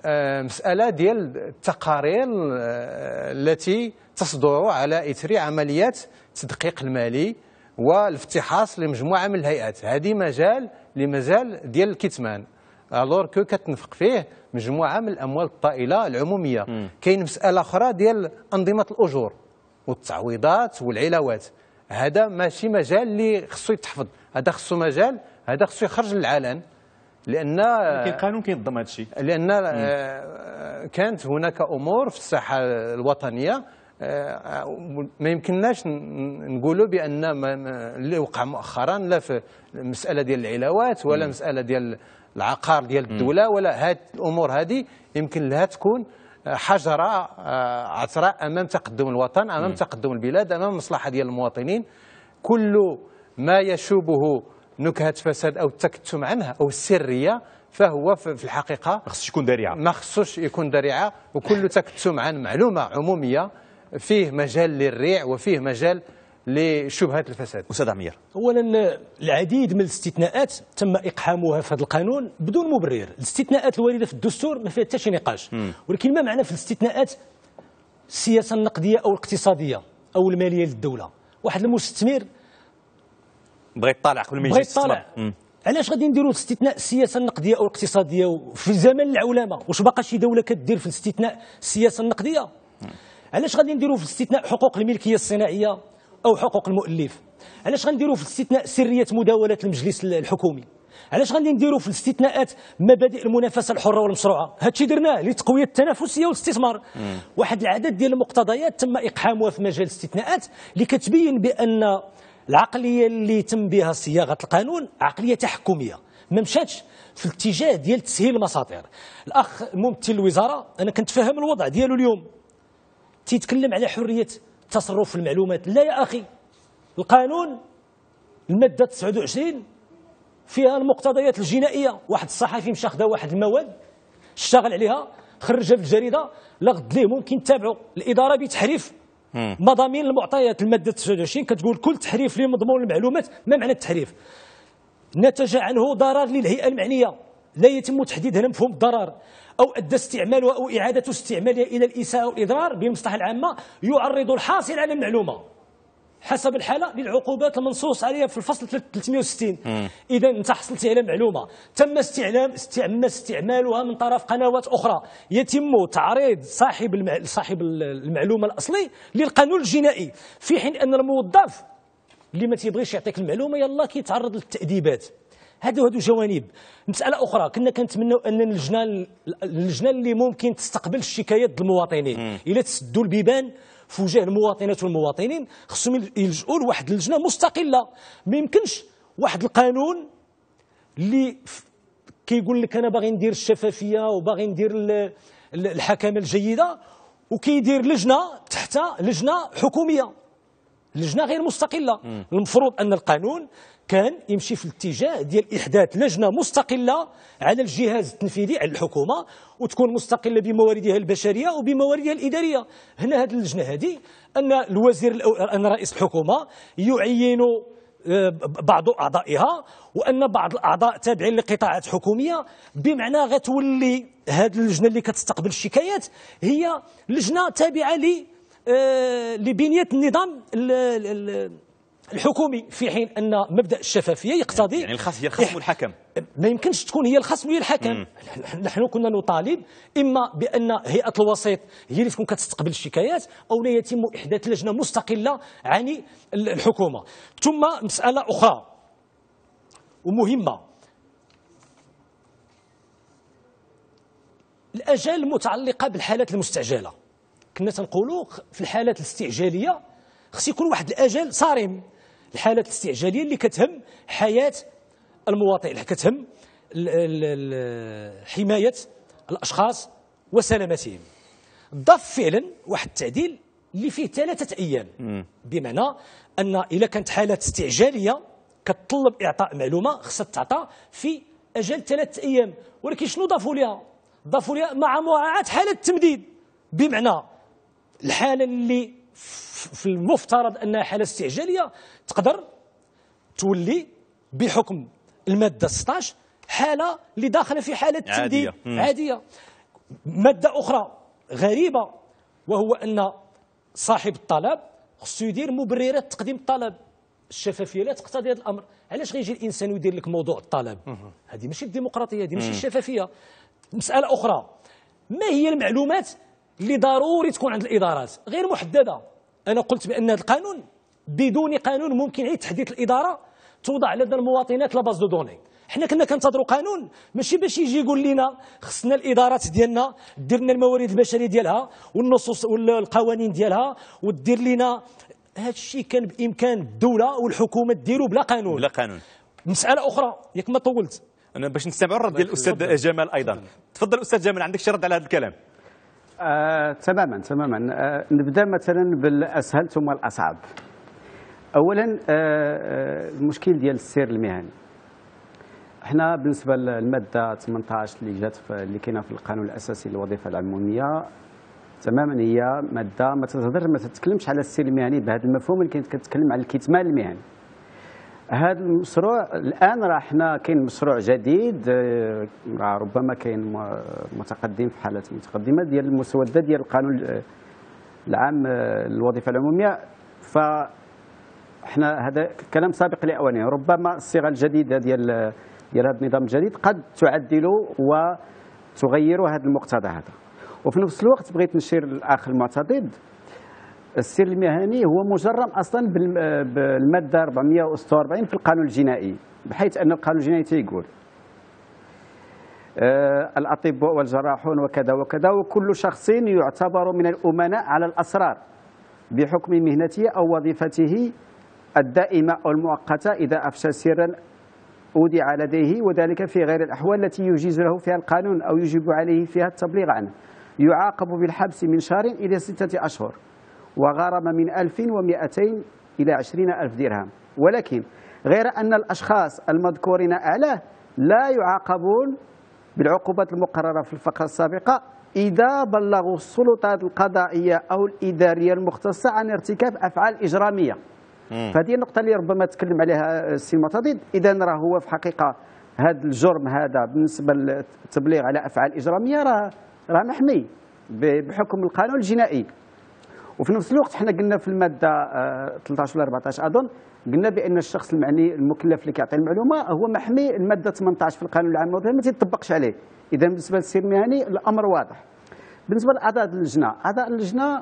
آه، مسألة ديال التقارير آه، التي تصدر على اثر عمليات التدقيق المالي والافتحاص لمجموعة من الهيئات. هذه مجال لمجال ديال الكتمان. ألور كو كتنفق فيه مجموعة من الأموال الطائلة العمومية. كاين مسألة أخرى ديال أنظمة الأجور والتعويضات والعلاوات. هذا ماشي مجال اللي خصو يتحفظ. هذا خصو مجال هذا خصو يخرج للعلن لأن كاين قانون كينظم هذا الشيء. لأن آه، كانت هناك أمور في الساحة الوطنية آه، ما يمكنناش نقولوا بأن اللي وقع مؤخرا لا في المساله ديال العلاوات ولا م. مسألة ديال العقار ديال الدولة ولا هذه الأمور هذه يمكن لها تكون حجره آه، عثراء أمام تقدم الوطن أمام. تقدم البلاد أمام المصلحه ديال المواطنين. كل ما يشوبه نكهة فساد أو التكتم عنها أو السريه فهو في الحقيقة ما خصوش يكون ذريعة. ما خصوش يكون ذريعة وكل تكتم عن معلومة عمومية فيه مجال للريع وفيه مجال لشبهة الفساد. أستاذ عمير. اولا العديد من الاستثناءات تم إقحامها في هذا القانون بدون مبرر. الاستثناءات الوارده في الدستور ما فيها حتى شي نقاش. ولكن ما معنى في الاستثناءات السياسة النقدية أو الاقتصادية أو المالية للدولة؟ واحد المستثمر بغى يطالع قبل ما يجي يطالع علاش غادي نديروا استثناء السياسة النقدية أو الاقتصاديه في زمن العولمة؟ واش باقا شي دولة كدير في الاستثناء السياسة النقدية؟ علاش غادي نديروا في الاستثناء حقوق الملكية الصناعية أو حقوق المؤلف؟ علاش غنديروا في الاستثناء سرية مداولات المجلس الحكومي؟ علاش غادي نديروا في الاستثناءات مبادئ المنافسة الحرة والمشروعه هادشي درناه لتقوية التنافسية والاستثمار. واحد العدد ديال المقتضيات تم إقحامها في مجال الاستثناءات اللي كتبين بأن العقلية اللي تم بها صياغة القانون عقلية تحكمية. ما مشاتش في الاتجاه ديال تسهيل المساطير الأخ ممثل الوزارة أنا كنت فاهم الوضع ديالو اليوم. تيتكلم على حرية التصرف في المعلومات. لا يا أخي القانون المادة 29 فيها المقتضيات الجنائية. واحد الصحفي مشى خدا واحد المواد اشتغل عليها خرجها في الجريدة لغد ليه ممكن تتابعوا الإدارة بتحريف. مضامين المعطيات المادة 29 كتقول كل تحريف لمضمون المعلومات ما معنى التحريف؟ نتج عنه ضرر للهيئة المعنية. لا يتم تحديد هنا مفهوم الضرر أو أدى استعمالها أو إعادة استعمالها إلى الإساءة والإضرار بالمصلحة العامة يعرض الحاصل على المعلومة. حسب الحالة للعقوبات المنصوص عليها في الفصل 360 إذا أنت حصلت على معلومة. تم استعلام تم استعمالها من طرف قنوات أخرى. يتم تعريض صاحب المع... صاحب المعلومة الأصلي للقانون الجنائي. في حين أن الموظف اللي ما تيبغيش يعطيك المعلومة يلا كيتعرض للتأديبات. هادو هادو جوانب. مسألة أخرى. كنا كنتمنوا أن اللجنه اللجنه اللي ممكن تستقبل الشكايات المواطنين. إلى تسدوا البيبان في وجه المواطنات والمواطنين خصهم يلجؤوا لواحد اللجنة مستقلة. ما يمكنش واحد القانون اللي كيقول لك أنا باغي ندير الشفافية وباغي ندير الحكمه الجيدة وكيدير لجنة تحت لجنة حكومية. لجنة غير مستقلة. المفروض أن القانون كان يمشي في الاتجاه ديال إحداث لجنة مستقلة على الجهاز التنفيذي على الحكومة وتكون مستقلة بمواردها البشرية وبمواردها الإدارية. هنا هذه اللجنة هذه أن الوزير أن رئيس الحكومة يعين آه، بعض أعضائها وأن بعض الأعضاء تابعين لقطاعات حكومية. بمعنى غتولي هذه اللجنة اللي كتستقبل الشكايات هي لجنة تابعة ل آه، لبنية النظام الحكومي في حين أن مبدأ الشفافية يقتضي يعني الخصم هي الخصم والحكم ما يمكنش تكون هي الخصم وهي الحكم. نحن كنا نطالب إما بأن هيئة الوسيط هي اللي تكون كتستقبل الشكايات أو لا يتم إحداث لجنة مستقلة عن الحكومة. ثم مسألة أخرى ومهمة. الاجال المتعلقة بالحالات المستعجلة. كنا تنقولوا في الحالات الاستعجالية خص يكون واحد الاجل صارم. الحالات الاستعجالية اللي كتهم حياة المواطن اللي كتهم حماية الأشخاص وسلامتهم. ضاف فعلا واحد التعديل اللي فيه ثلاثة أيام. بمعنى أن اذا كانت حالات استعجالية كتطلب إعطاء معلومة خصها تعطى في أجل ثلاثة أيام. ولكن شنو ضافوا لها ضافوا لها مع مراعاة حالة التمديد. بمعنى الحالة اللي في المفترض انها حالة استعجالية تقدر تولي بحكم المادة 16 حالة اللي داخلة في حالة تمديد عادية, عادية. مادة أخرى غريبة وهو أن صاحب الطلب خصو يدير مبررات تقديم الطلب. الشفافية لا تقتضي هذا الأمر. علاش غيجي الإنسان ويدير لك موضوع الطلب؟ هذه ماشي الديمقراطية هذه ماشي الشفافية. مسألة أخرى ما هي المعلومات اللي ضروري تكون عند الإدارات؟ غير محددة. أنا قلت بأن هذا القانون بدون قانون ممكن غير تحديث الإدارة توضع لدى المواطنات la base de données حنا كنا كنتظروا قانون ماشي باش يجي يقول لنا خصنا الإدارات ديالنا دير لنا الموارد البشرية ديالها والنصوص والقوانين ديالها ودير لنا هذا الشيء كان بإمكان الدولة والحكومة ديروا بلا قانون. بلا قانون. مسألة أخرى ياك ما طولت. أنا باش نستمع الرد ديال الأستاذ جمال أيضا. تفضل أستاذ جمال عندك شي رد على هذا الكلام؟ آه، تماما تماما. آه، نبدأ مثلا بالأسهل ثم الأصعب. اولا آه، آه المشكل ديال السير المهني. إحنا بالنسبة للمادة 18 اللي جات اللي كاينة في القانون الأساسي للوظيفة العمومية تماما هي مادة ما تتهضر ما تتكلمش على السير المهني بهذا المفهوم اللي كانت كتكلم على الكتمان المهني. هذا المشروع الآن راه حنا كاين مشروع جديد آه، راه ربما كاين متقدم في حالات متقدمة ديال المسودة ديال القانون العام آه، للوظيفة العمومية. ف إحنا هذا كلام سابق لأوانه. ربما الصيغة الجديدة ديال ديال هذا النظام الجديد قد تعدل وتغير هذا المقتضى هذا. وفي نفس الوقت بغيت نشير للاخ المعتضد السير المهني هو مجرم أصلا بالمادة 446 في القانون الجنائي بحيث أن القانون الجنائي تيقول آه الأطباء والجراحون وكذا وكذا وكل شخص يعتبر من الأمناء على الأسرار بحكم مهنته أو وظيفته الدائمة أو المؤقتة إذا أفشى سرا اودع لديه وذلك في غير الأحوال التي يجيز له فيها القانون أو يجب عليه فيها التبليغ عنه. يعاقب بالحبس من شهر إلى ستة أشهر. وغرم من 1200 إلى 20 ألف درهم. ولكن غير أن الأشخاص المذكورين أعلاه لا يعاقبون بالعقوبات المقررة في الفقرة السابقة إذا بلغوا السلطات القضائية أو الإدارية المختصة عن ارتكاب أفعال إجرامية. فهذه النقطة اللي ربما تكلم عليها السي المعتضد. إذا راه هو في حقيقة هذا الجرم هذا بالنسبة للتبليغ على أفعال إجرامية راه راه محمي بحكم القانون الجنائي. وفي نفس الوقت حنا قلنا في المادة 13 ولا 14 أظن قلنا بأن الشخص المعني المكلف اللي كيعطي المعلومة هو محمي المادة 18 في القانون العام الوطني ما تيطبقش عليه. إذا بالنسبة للسير المهني الأمر واضح. بالنسبة لأعضاء اللجنة أعضاء اللجنة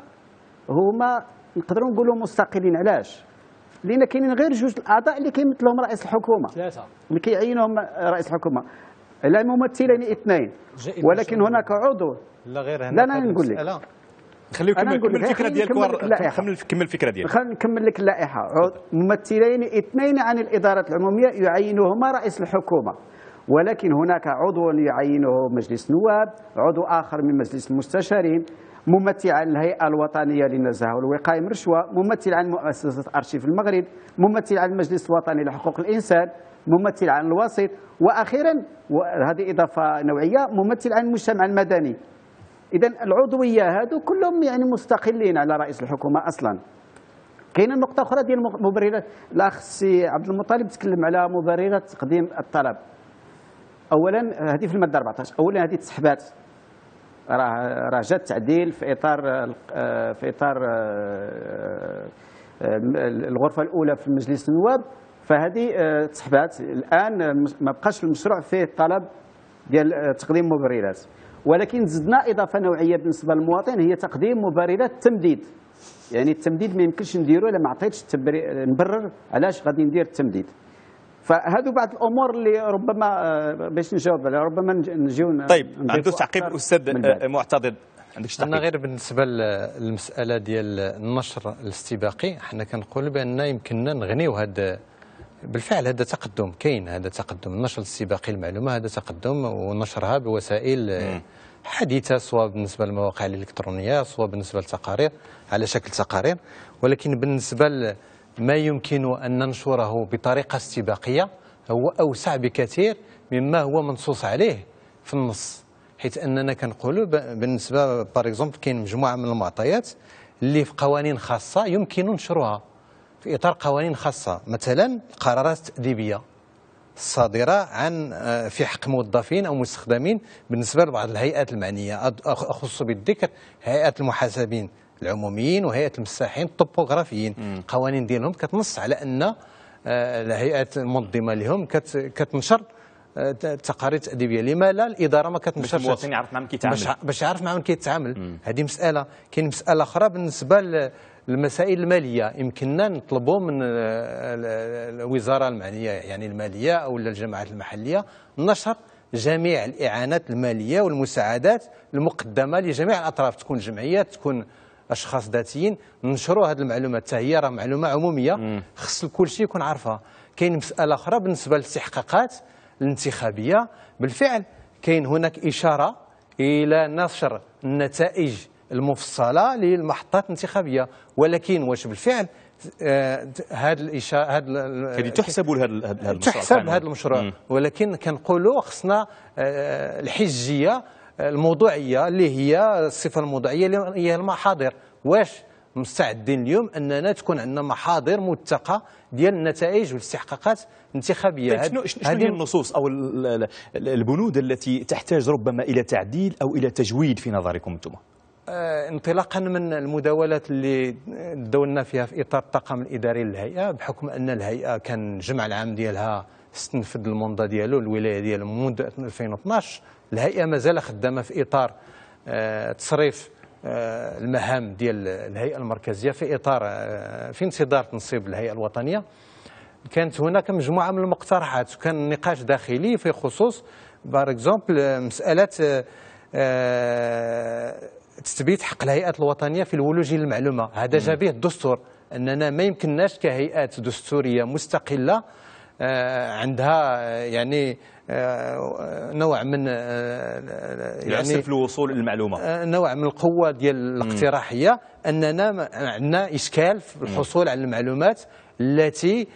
هما نقدروا نقولوا مستقلين علاش؟ لأن كاينين غير جوج الأعضاء اللي كيمثلهم رئيس الحكومة. ثلاثة. اللي كيعينهم رئيس الحكومة. لا ممثلين اثنين ولكن هناك عضو. لا غير هنا لا أنا نقول لك. خليه يكمل كمل الفكرة ديالك كمل كمل الفكرة ديالك. خلينا نكمل لك اللائحة. ممثلين اثنين عن الإدارة العمومية يعينهما رئيس الحكومة ولكن هناك عضو يعينه مجلس النواب عضو آخر من مجلس المستشارين ممثل عن الهيئة الوطنية للنزاهه والوقايه من الرشوه ممثل عن مؤسسة أرشيف المغرب ممثل عن المجلس الوطني لحقوق الإنسان ممثل عن الوسيط وأخيرا وهذه إضافة نوعية ممثل عن المجتمع المدني. اذا العضوية هادو كلهم يعني مستقلين على رئيس الحكومة أصلا. كاينة نقطه أخرى ديال مبررات. الأخ سي عبد المطلب تكلم على مبررات تقديم الطلب. اولا هذه في المادة 14 اولا هذه تسحبات راه راه جات تعديل في إطار في إطار الغرفة الأولى في مجلس النواب. فهذه تسحبات الآن ما بقاش المشروع فيه طلب ديال تقديم مبررات. ولكن زدنا إضافة نوعية بالنسبة للمواطن هي تقديم مبررات التمديد يعني التمديد ما يمكنش نديرو إلا ما عطيتش نبرر علاش غادي ندير التمديد. فهذو بعض الأمور اللي ربما آه، باش نجاوب عليها ربما نجيو طيب عنده تعقيب أستاذ آه، معتضد عندك أنا غير بالنسبة للمسألة ديال النشر الاستباقي حنا كنقول بأن يمكننا نغنيو هذا بالفعل هذا تقدم كاين هذا تقدم النشر الاستباقي المعلومة هذا تقدم ونشرها بوسائل حديثة سواء بالنسبة للمواقع الإلكترونية سواء بالنسبة للتقارير على شكل تقارير. ولكن بالنسبة ما يمكن أن ننشره بطريقة استباقية هو أوسع بكثير مما هو منصوص عليه في النص. حيث أننا كنقولوا بالنسبة par exemple كاين مجموعة من المعطيات اللي في قوانين خاصة يمكن نشرها في إطار قوانين خاصة. مثلا القرارات التاديبيه الصادره عن آه، في حق موظفين أو مستخدمين بالنسبة لبعض الهيئات المعنية أخص بالذكر هيئات المحاسبين العموميين وهيئة المساحين الطبوغرافيين. قوانين ديالهم كتنص على أن آه، الهيئات المنظمة لهم كتنشر آه، التاديبيه لما لا الإدارة ما كتنشرش. باش المواطن يعرف معهم كيتعامل. باش يعرف معهم كيتعامل. هذه مسألة. كاين مسألة أخرى بالنسبة المسائل المالية. يمكننا نطلبوا من الوزارة المعنية يعني المالية أو الجماعات المحلية نشر جميع الإعانات المالية والمساعدات المقدمة لجميع الأطراف. تكون جمعيات تكون أشخاص ذاتيين ننشروا هذه المعلومات. حتى هي راه معلومة عمومية. خص كل شيء يكون عارفها. كاين مسألة أخرى بالنسبة للاستحقاقات الانتخابية. بالفعل كاين هناك إشارة إلى نشر النتائج المفصلة للمحطات الانتخابية. ولكن واش بالفعل هذا الاشاره هذه تحسب لهذا المشروع. تحسب لهذا المشروع. ولكن كنقولوا خصنا آه، الحجية الموضوعية اللي هي الصفة الموضوعية اللي هي المحاضر. واش مستعدين اليوم أننا تكون عندنا محاضر موثقه ديال النتائج والاستحقاقات الانتخابية؟ طيب شنو شنو هي النصوص أو البنود التي تحتاج ربما إلى تعديل أو إلى تجويد في نظركم أنتم؟ آه انطلاقا من المداولات اللي تداولنا فيها في إطار الطاقم الإداري للهيئة بحكم أن الهيئة كان الجمع العام ديالها استنفذ ال mandat ديالو الولاية ديالو منذ 2012 الهيئة مازال خدامة في إطار آه تصريف آه المهام ديال الهيئة المركزية في إطار في انتظار تنصيب الهيئة الوطنية. كانت هناك مجموعة من المقترحات وكان نقاش داخلي في خصوص par exemple مسألة تثبيت حق الهيئات الوطنية في الولوج للمعلومة. هذا جا به الدستور. أننا ما يمكنناش كهيئات دستورية مستقلة آه، عندها يعني آه، نوع من آه، يعني في الوصول للمعلومه نوع من القوة ديال الاقتراحية. أننا عندنا إشكال في الحصول على المعلومات التي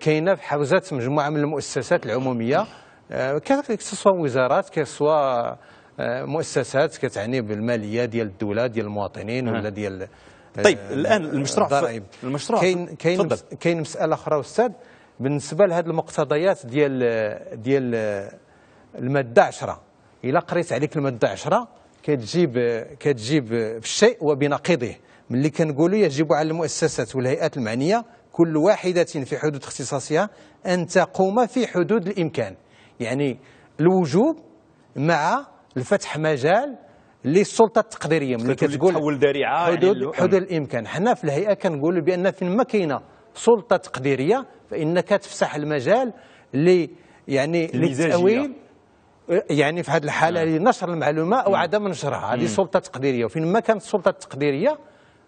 كاينة في حوزة مجموعة من المؤسسات العمومية. كسوا وزارات كسوا مؤسسات كتعني بالمالية ديال الدولة ديال المواطنين ولا ديال طيب الآن المشروع الضرائب. المشروع كاين كاين كاين مسألة أخرى أستاذ. بالنسبة لهذه المقتضيات ديال ديال المادة 10 إلا قريت عليك المادة 10 كتجيب كتجيب بالشيء وبنقيضه. ملي كنقولوا يجب على المؤسسات والهيئات المعنية كل واحدة في حدود اختصاصها أن تقوم في حدود الإمكان. يعني الوجوب مع الفتح مجال للسلطة التقديرية. ملي كتقول تحول ذريعة حدود يعني حدود الإمكان. حنا في الهيئة كنقولوا بأن فين ما كاينة سلطة تقديرية فانك تفسح المجال ل يعني للتأويل يعني في هذه الحالة نعم. لنشر المعلومة أو عدم نشرها. هذه سلطة تقديرية. وفين ما كانت السلطه التقديريه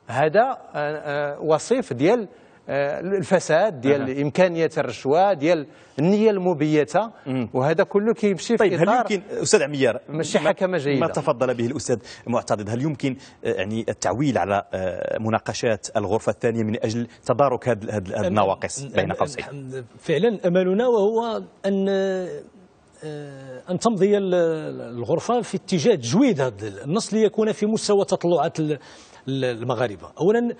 هذا آه، آه، وصيف ديال الفساد ديال أه. إمكانية الرشوة ديال النية المبيتة وهذا كله كيمشي طيب في هل يمكن أستاذ عميار ماشي حكمة جيدة. ما تفضل به الأستاذ معتضد هل يمكن آه، يعني التعويل على آه، مناقشات الغرفة الثانية من أجل تدارك هذه النواقص بين قوسين؟ فعلا أملنا وهو أن أن تمضي الغرفة في اتجاه تجويد هذا النص ليكون في مستوى تطلعات المغاربة. اولا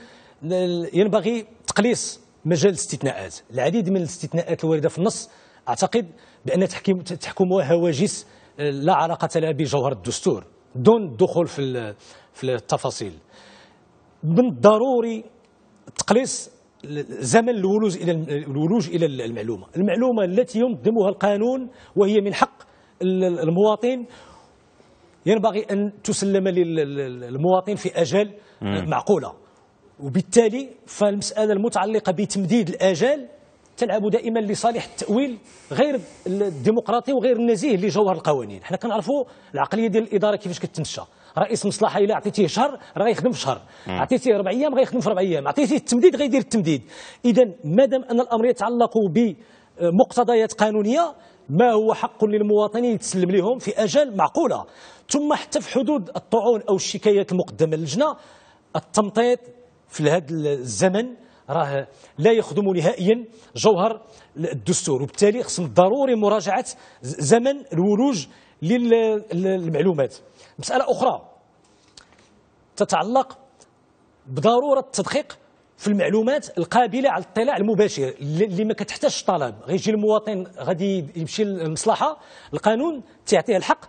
ينبغي تقليص مجال الاستثناءات. العديد من الاستثناءات الواردة في النص أعتقد بأن تحكم تحكمها هواجس لا علاقة لها بجوهر الدستور دون الدخول في في التفاصيل. من الضروري تقليص زمن الولوج إلى الولوج إلى المعلومة، المعلومة التي ينظمها القانون وهي من حق المواطن. ينبغي أن تسلم للمواطن في اجال معقولة. وبالتالي فالمسألة المتعلقة بتمديد الآجال تلعب دائما لصالح التأويل غير الديمقراطي وغير النزيه لجوهر القوانين. حنا كنعرفوا العقلية ديال الإدارة كيفاش كتمشى رئيس مصلحة إلا عطيتيه شهر راه يخدم في شهر. عطيتيه ربع أيام غيخدم في ربع أيام. عطيتيه التمديد غيدير التمديد. إذا مادام أن الأمر يتعلق بمقتضيات قانونية ما هو حق للمواطنين يتسلم لهم في أجال معقولة؟ ثم حتى في حدود الطعون أو الشكايات المقدمة للجنة التمطيط في هذا الزمن راه لا يخدم نهائيا جوهر الدستور وبالتالي خصم ضروري مراجعة زمن الولوج للمعلومات. مسألة أخرى تتعلق بضرورة التدقيق في المعلومات القابلة على الاطلاع المباشر اللي ما كتحتاجش طلب غيجي المواطن غادي يمشي للمصلحه القانون تعطيه الحق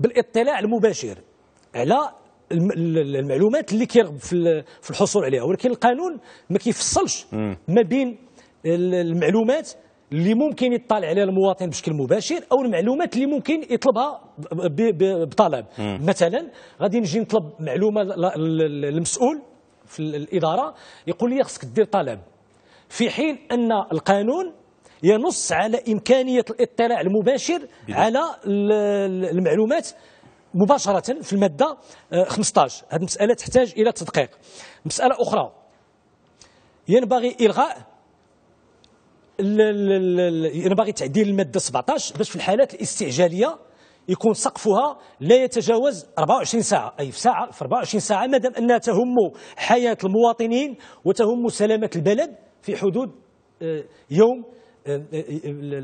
بالاطلاع المباشر على المعلومات اللي كيرغب في الحصول عليها. ولكن القانون ما كيفصلش ما بين المعلومات اللي ممكن يطلع عليها المواطن بشكل مباشر أو المعلومات اللي ممكن يطلبها بطلب. مثلا غادي نجي نطلب معلومة المسؤول في الإدارة يقول لي خصك دير طلب. في حين أن القانون ينص على إمكانية الاطلاع المباشر على المعلومات مباشرة في المادة 15 آه، هذه المسألة تحتاج إلى تدقيق. مسألة أخرى. ينبغي إلغاء ينبغي تعديل المادة 17 باش في الحالات الاستعجالية يكون سقفها لا يتجاوز 24 ساعة. أي في ساعة في 24 ساعة ما دام أنها تهم حياة المواطنين وتهم سلامة البلد في حدود آه، يوم آه،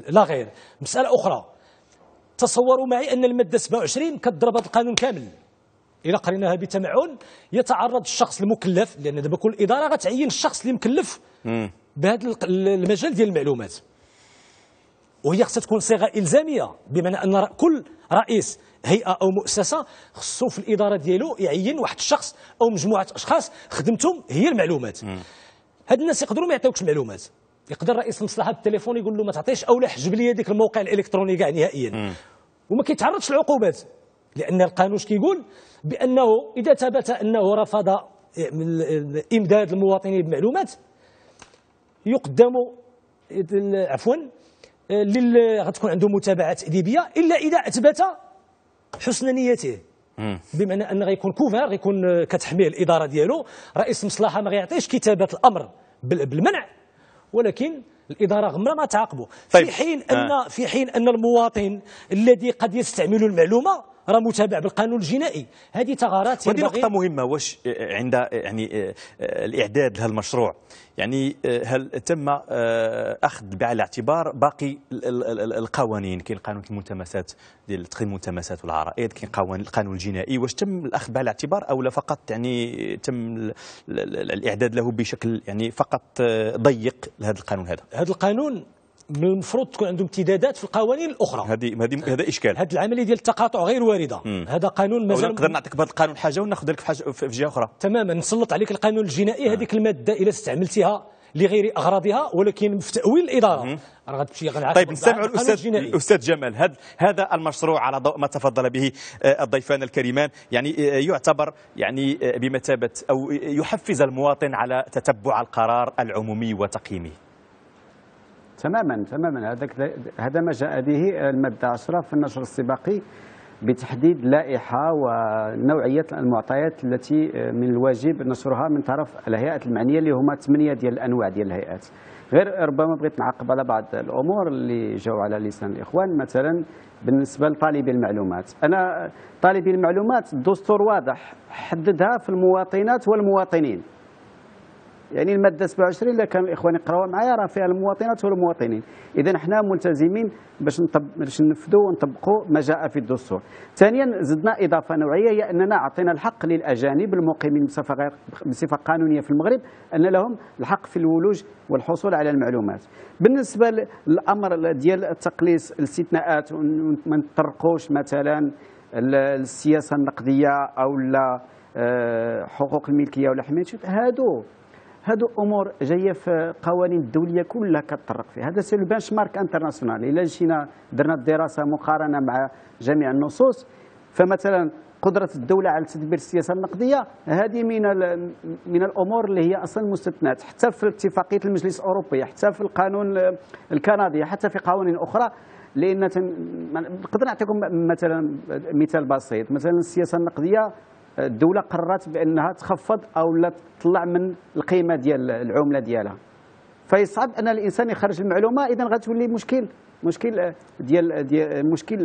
لا غير. مسألة أخرى. تصوروا معي أن المادة 27 كتضرب هذا القانون كامل. إلى قريناها بتمعن يتعرض الشخص المكلف لأن دابا كل إدارة غتعين الشخص اللي مكلف بهذا المجال ديال المعلومات. وهي خصها تكون صيغة إلزامية بمعنى أن كل رئيس هيئة أو مؤسسة خصو في الإدارة ديالو يعين واحد الشخص أو مجموعة أشخاص خدمتهم هي المعلومات. هاد الناس يقدروا ما يعطيوكش معلومات. يقدر رئيس المصلحة بالتليفون يقول له ما تعطيش أو لا حجب لي ديك الموقع الإلكتروني كاع نهائيا. وما كيتعرضش للعقوبات لأن القانون كيقول بأنه إذا ثبت أنه رفض إمداد المواطنين بمعلومات يقدم عفوا غتكون عنده متابعه تاديبيه إلا إذا أثبت حسن نيته. بمعنى أن غيكون كوفر غيكون كتحميه الإدارة ديالو رئيس المصلحه ما غيعطيش كتابة الأمر بالمنع. ولكن الإدارة غمرة ما تعاقبه طيب. في حين ان آه. في حين أن المواطن الذي قد يستعمل المعلومة راه متابع بالقانون الجنائي. هذه ثغرات هذه نقطة مهمة. واش عند يعني آه، الإعداد لهذا المشروع. يعني آه، هل تم آه، أخذ بعين الاعتبار باقي القوانين؟ كاين قانون الملتمسات ديال تقييم الملتمسات والعرائض كاين قانون القانون الجنائي. واش تم الأخذ بعين الاعتبار أو لا فقط يعني تم الإعداد له بشكل يعني فقط ضيق لهذا القانون هذا؟ هذا القانون المفروض تكون عندهم امتدادات في القوانين الأخرى. هذه هذه هذا إشكال. هذه العملية ديال التقاطع غير واردة. مم. هذا قانون مازال نقدر نعطيك بهذا القانون حاجة وناخذ لك في, حاجة في جهة أخرى. تماما. نسلط عليك القانون الجنائي. هذيك الماده اذا استعملتها لغير أغراضها ولكن في تأويل الإدارة. راه غتمشي طيب نستمع الاستاذ الاستاذ جمال. هذا هذا المشروع على ضوء ما تفضل به آه، الضيفان الكريمان. يعني آه، يعتبر يعني آه، بمثابه أو يحفز المواطن على تتبع القرار العمومي وتقييمه. تماما تماما. هذاك هذا ما جاء به الماده 10 في النشر السباقي بتحديد لائحة ونوعية المعطيات التي آه، من الواجب نشرها من طرف الهيئات المعنية اللي هما ثمانية ديال الأنواع ديال الهيئات. غير ربما بغيت نعقب على بعض الأمور اللي جاوا على لسان الإخوان. مثلا بالنسبة لطالبي المعلومات أنا طالبي المعلومات الدستور واضح حددها في المواطنات والمواطنين. يعني المادة 27 اللي كان الإخوان يقراوها معايا راه فيها المواطنات والمواطنين. اذا حنا ملتزمين باش نطب باش ننفذوا ونطبقوا ما جاء في الدستور. ثانيا زدنا إضافة نوعية هي أننا أعطينا الحق للأجانب المقيمين بصفة غير بصفة قانونية في المغرب أن لهم الحق في الولوج والحصول على المعلومات. بالنسبة للأمر ديال التقليص الاستثناءات ما نطرقوش مثلا السياسة النقدية أو لا آه، حقوق الملكية ولا حماية هادو هادو أمور جاية في قوانين الدولية كلها كتطرق فيها. هذا c'est ال benchmark international. إلا جينا درنا دراسه مقارنة مع جميع النصوص فمثلا قدرة الدولة على تدبير السياسة النقدية هذه من من الأمور اللي هي أصلا مستثنات حتى في اتفاقية المجلس الأوروبي حتى في القانون الكندي حتى في قوانين أخرى لأن نقدر نعطيكم مثلا مثال بسيط. مثلا السياسة النقدية الدولة قررت بأنها تخفض أو لا تطلع من القيمة ديال العملة ديالها. فيصعب أن الإنسان يخرج المعلومة اذا غتولي مشكل مشكل ديال ديال مشكل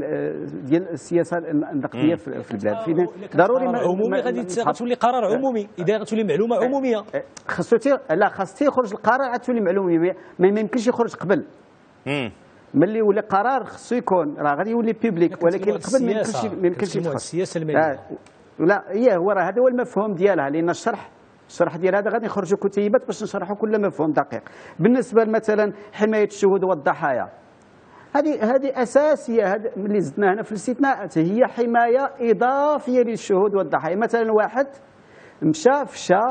ديال السياسة النقدية في البلاد. ضروري عمومي غادي غتولي قرار عمومي. إذا غتولي معلومة عمومية. خاصو لا خاص يخرج القرار غتولي معلوميه ما يمكنش يخرج قبل. ملي ولا قرار خصو يكون راه غادي يولي بيبليك ولكن قبل ما يمكنش ما يمكنش السياسة المالية. آه، لا هي هو راه هذا هو المفهوم ديالها لأن الشرح الشرح ديال هذا غادي نخرجوا كتيبات باش نشرحوا كل مفهوم دقيق. بالنسبة مثلا حماية الشهود والضحايا هذه هذه أساسية هذه اللي زدنا هنا في الاستثناءات هي حماية إضافية للشهود والضحايا. مثلا واحد مشى فشى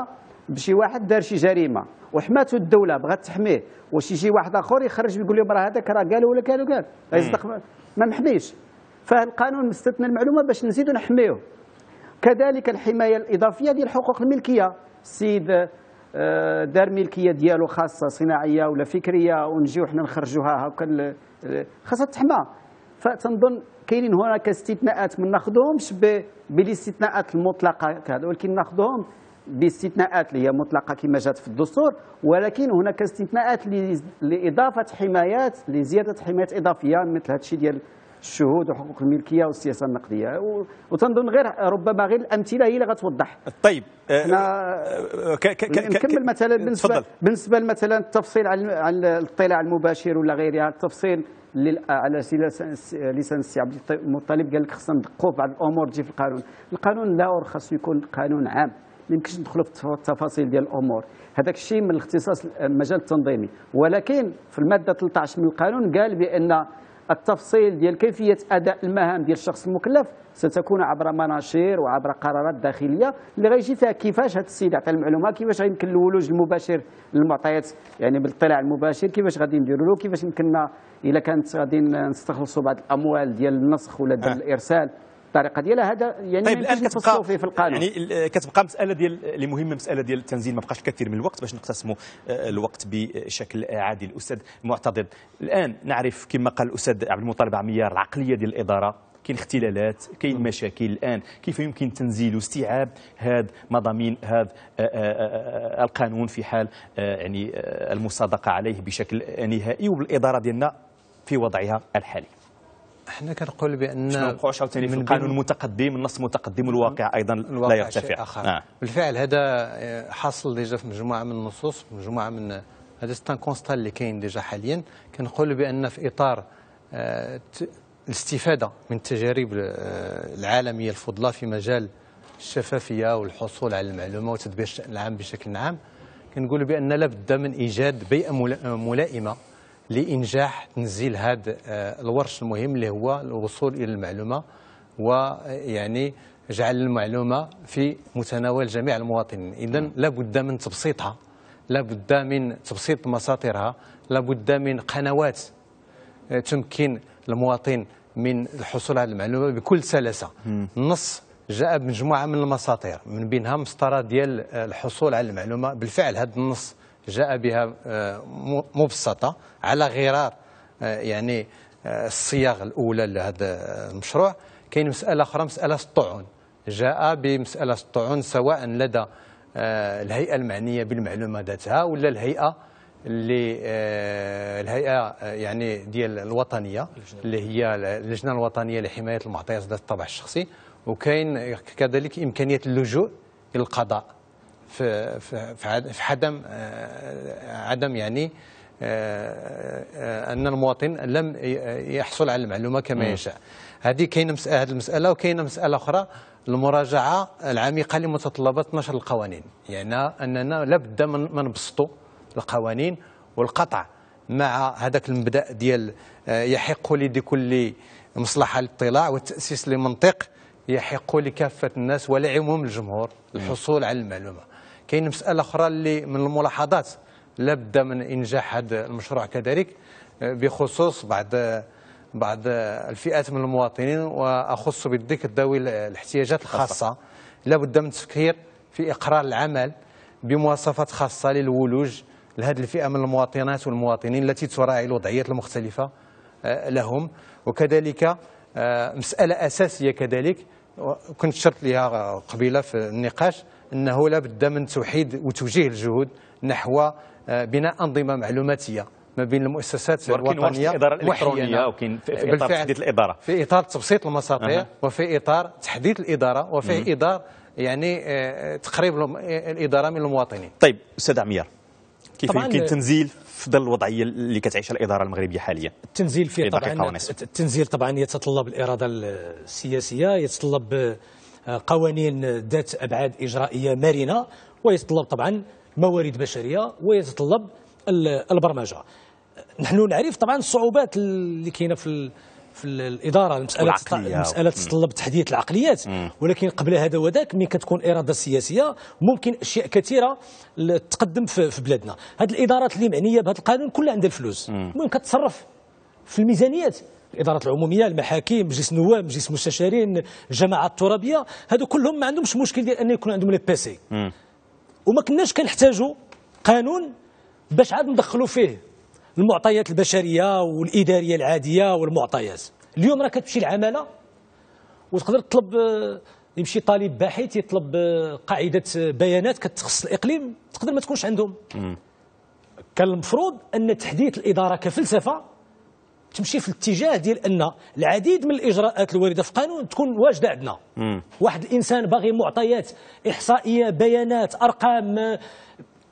بشي واحد دار شي جريمة وحماته الدولة بغات تحميه واش يجي واحد آخر يخرج يقول لهم راه هذاك راه قالوا ولا قالوا قال. يصدق ما محميش فالقانون مستثنى المعلومة باش نزيدوا نحميوه. كذلك الحماية الإضافية ديال حقوق الملكية. السيد آه، دار ملكية ديالو خاصة صناعية ولا فكرية ونجيو حنا نخرجوها هكا خاصها تحمى. فتنظن كاينين هناك استثناءات ما ناخذهمش بالاستثناءات المطلقة كذا ولكن ناخذهم باستثناءات اللي هي مطلقة كما جات في الدستور ولكن هناك استثناءات لإضافة حمايات لزيادة حمايات إضافية مثل هذا الشيء ديال الشهود وحقوق الملكية والسياسة النقدية. وتنظن غير ربما غير الأمثلة هي اللي غتوضح. طيب إحنا نكمل مثلا بالنسبة بالنسبة مثلا التفصيل عن الاطلاع المباشر ولا غيرها التفصيل على لسان السي عبد المطلب قال لك خصنا ندقوا بعض الأمور تجي في القانون. القانون لا خاص يكون قانون عام ما يمكنش ندخلوا في التفاصيل ديال الأمور. هذاك الشيء من الاختصاص المجال التنظيمي ولكن في المادة 13 من القانون قال بأن التفصيل ديال كيفية أداء المهام ديال الشخص المكلف ستكون عبر مناشير وعبر قرارات داخلية اللي غيجي فيها كيفاش هذا السيد عطى المعلومة كيفاش غيمكن الولوج المباشر للمعطيات يعني بالاطلاع المباشر كيفاش غادي نديروا له كيفاش يمكننا إلا كانت غادي نستخلصوا بعض الأموال ديال النسخ ولا ديال آه. الطريقة ديالها هذا يعني طيب الان كتبقى في القانون. يعني كتبقى مسألة ديال اللي مهمه مسألة ديال التنزيل ما بقاش كثير من الوقت باش نقتسموا آه، الوقت بشكل عادل. الاستاذ معتضد الآن نعرف كما قال الأستاذ عبد المطلب عميار العقلية ديال الإدارة كاين اختلالات كاين مشاكل الآن كيف يمكن تنزيل واستيعاب هذا مضامين هذا آه، آه، القانون في حال يعني المصادقة عليه بشكل نهائي وبالإدارة ديالنا في وضعها الحالي. إحنا كنقول بأن ما نوقعوش عاوتاني في القانون المتقدم النص المتقدم والواقع أيضا لا يرتفع. آه. بالفعل هذا آه، حاصل déjà في مجموعة من النصوص مجموعة من هذا c'est un constat اللي كاين déjà حاليا. كنقول بأن في إطار آه، الاستفادة من التجارب آه، العالمية الفضلى في مجال الشفافية والحصول على المعلومة وتدبير الشأن العام بشكل عام كنقول بأن لابد من إيجاد بيئة ملائمة لإنجاح تنزيل هذا آه، الورش المهم اللي هو الوصول إلى المعلومة ويعني جعل المعلومة في متناول جميع المواطنين. إذا لابد من تبسيطها لابد من تبسيط مساطرها لابد من قنوات آه، تمكن المواطن من الحصول على المعلومة بكل سلاسة. النص جاء بمجموعة من المساطير من بينها مسطرة ديال آه، الحصول على المعلومة. بالفعل هذا النص جاء بها آه، مبسطة على غرار آه، يعني آه، الصياغ الأولى لهذا المشروع. كاين مسألة أخرى مسألة الطعون جاء بمسألة الطعون سواء لدى الهيئة المعنية بالمعلومة ذاتها ولا الهيئة اللي الهيئة يعني ديال الوطنية اللي هي اللجنة الوطنية لحماية المعطيات ذات الطابع الشخصي. وكاين كذلك إمكانية اللجوء إلى القضاء. في في في عدم عدم يعني أن المواطن لم يحصل على المعلومة كما يشاء. هذه كاينة هذه المسألة وكاينة مسألة أخرى المراجعة العميقة لمتطلبات نشر القوانين. يعني أننا لابد من نبسطوا القوانين والقطع مع هذاك المبدأ ديال آه، يحق لدي كل مصلحة الاطلاع والتأسيس لمنطق يحق لكافة الناس ولا يعمهم الجمهور الحصول على المعلومة. كاين مسألة أخرى اللي من الملاحظات لابد من إنجاح هذا المشروع كذلك آه، بخصوص بعض بعض الفئات من المواطنين وأخص بالذكر ذوي الاحتياجات الخاصة. لابد من التفكير في إقرار العمل بمواصفات خاصة للولوج لهذه الفئة من المواطنات والمواطنين التي تراعي الوضعيات المختلفة آه، لهم. وكذلك آه، مسألة أساسية كذلك كنت شرت لها قبيلة في النقاش إنه لابد من توحيد وتوجيه الجهود نحو آه، بناء أنظمة معلوماتية ما بين المؤسسات الوطنية الاداره الإلكترونية وكاين في, في إطار تحديث الإدارة. في إطار تبسيط المساطيع أه. وفي إطار تحديث الإدارة وفي مم. اطار يعني تقريب الإدارة من المواطنين. طيب أستاذ عمير كيف يمكن تنزيل في ظل الوضعية اللي كتعيشها الإدارة المغربية حاليا؟ التنزيل فيه طبعا التنزيل طبعا يتطلب الإرادة السياسية يتطلب آه، قوانين ذات أبعاد إجرائية مرنة ويتطلب طبعا موارد بشرية ويتطلب البرمجة. نحن نعرف طبعا الصعوبات اللي كاينة في في الإدارة المسألة المسألة تتطلب تحديث العقليات. ولكن قبل هذا وذاك ملي كتكون إرادة سياسية ممكن أشياء كثيرة تقدم في بلادنا. هذه الإدارات اللي معنيه بهذا القانون كلها عندها الفلوس. المهم كتصرف في الميزانيات؟ الادارات العمومية المحاكم مجلس النواب مجلس المستشارين الجماعات الترابية هذو كلهم ما عندهمش مشكل ديال أن يكون عندهم لي بيسي وما كناش كنحتاجوا قانون باش عاد ندخلوا فيه. المعطيات البشرية والإدارية العادية والمعطيات. اليوم راه كتمشي العمالة وتقدر تطلب يمشي طالب باحث يطلب قاعدة بيانات كتخص الإقليم تقدر ما تكونش عندهم. كان المفروض أن تحديث الإدارة كفلسفة تمشي في الاتجاه ديال أن العديد من الإجراءات الوارده في القانون تكون واجدة عندنا. واحد الإنسان باغي معطيات إحصائية بيانات أرقام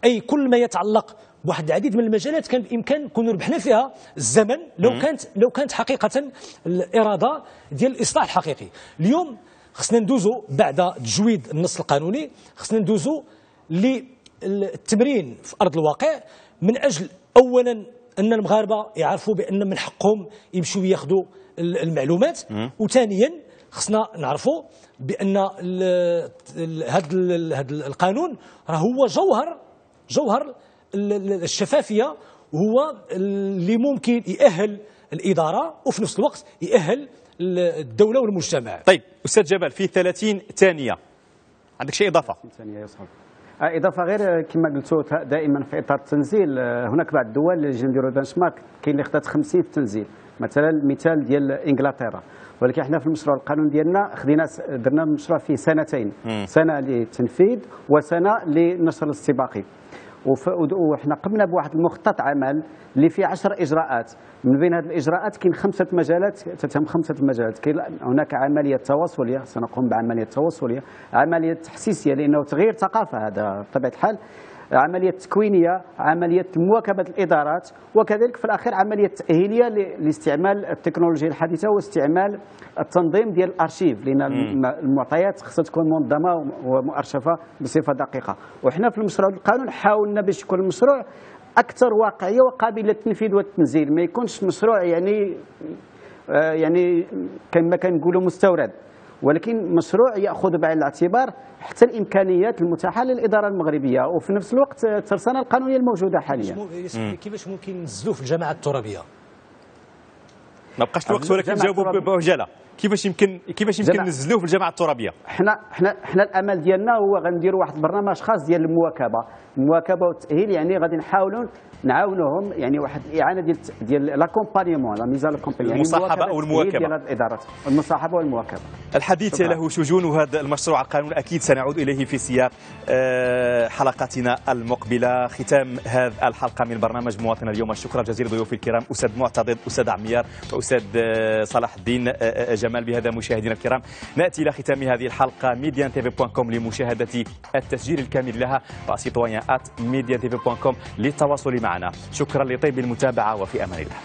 أي كل ما يتعلق بواحد العديد من المجالات كان بإمكان نكونوا ربحنا فيها. الزمن لو كانت لو كانت حقيقة الإرادة ديال الإصلاح الحقيقي. اليوم خصنا ندوزو بعد تجويد النص القانوني خصنا ندوزو للتمرين في أرض الواقع من أجل اولا أن المغاربة يعرفوا بأن من حقهم يمشوا ياخذوا المعلومات. وثانيا خصنا نعرفوا بأن هذا القانون راه هو جوهر جوهر الشفافية هو اللي ممكن يأهل الإدارة وفي نفس الوقت يأهل الدولة والمجتمع. طيب أستاذ جبل في 30 ثانية. عندك شيء إضافة؟ ثانية يصحب آه، إضافة غير كما قلت دائما في إطار التنزيل. آه، هناك بعض الدول اللي جاي نديروا بنش مارك كاين اللي خدات 50 في التنزيل مثلا المثال ديال إنجلترا. ولكن إحنا في المشروع القانون ديالنا خدينا درنا المشروع فيه سنتين. سنة للتنفيذ وسنة للنشر الاستباقي. وحنا قمنا بواحد المخطط عمل اللي فيه 10 إجراءات. من بين هذه الإجراءات كاين خمسة مجالات تتهم خمسة مجالات. كاين هناك عملية تواصلية سنقوم بعملية تواصلية. عملية تحسيسية لأنه تغيير ثقافة هذا بطبيعة الحال. عملية تكوينية عملية مواكبة الإدارات وكذلك في الأخير عملية تأهيلية لاستعمال التكنولوجيا الحديثة واستعمال التنظيم ديال الأرشيف لأن المعطيات خصها تكون منظمة ومؤرشفة بصفة دقيقة. وحنا في المشروع القانون حاولنا باش يكون المشروع أكثر واقعية وقابله للتنفيذ والتنزيل ما يكونش مشروع يعني آه، يعني كما كنقولوا مستورد. ولكن مشروع يأخذ بعين الاعتبار حتى الإمكانيات المتاحة للإدارة المغربية. وفي نفس الوقت الترسانه القانونية الموجودة حاليا. كيفاش ممكن نزلوا في الجماعه الترابية؟ ما بقاش الوقت ولكن جاوبوا بعجاله كيفاش يمكن كيفاش يمكن. نزلوه في الجامعة الترابية؟ حنا حنا حنا الأمل ديالنا هو غنديروا واحد البرنامج خاص ديال المواكبة. المواكبة والتأهيل يعني غادي نحاولوا نعاونوهم يعني واحد الاعانه ديال ديال l'accompagnement la mise en accompagnement يعني المصاحبة أو المواكبة المواكبة. ديال الإدارات. المصاحبة والمواكبة. الحديث شكراً. له شجون وهذا المشروع القانوني أكيد سنعود إليه في سياق آه، حلقاتنا المقبلة. ختام هذه الحلقة من برنامج مواطن اليوم. الشكر جزيل ضيوفي الكرام أستاذ معتضد أستاذ عميار واستاذ آه، صلاح الدين آه، جمال بهذا مشاهدينا الكرام. نأتي إلى ختام هذه الحلقة. Medi1 TV point com لمشاهدة التسجيل الكامل لها و citoyen at Medi1 TV point com للتواصل معنا. شكرا لطيب المتابعة وفي أمان الله.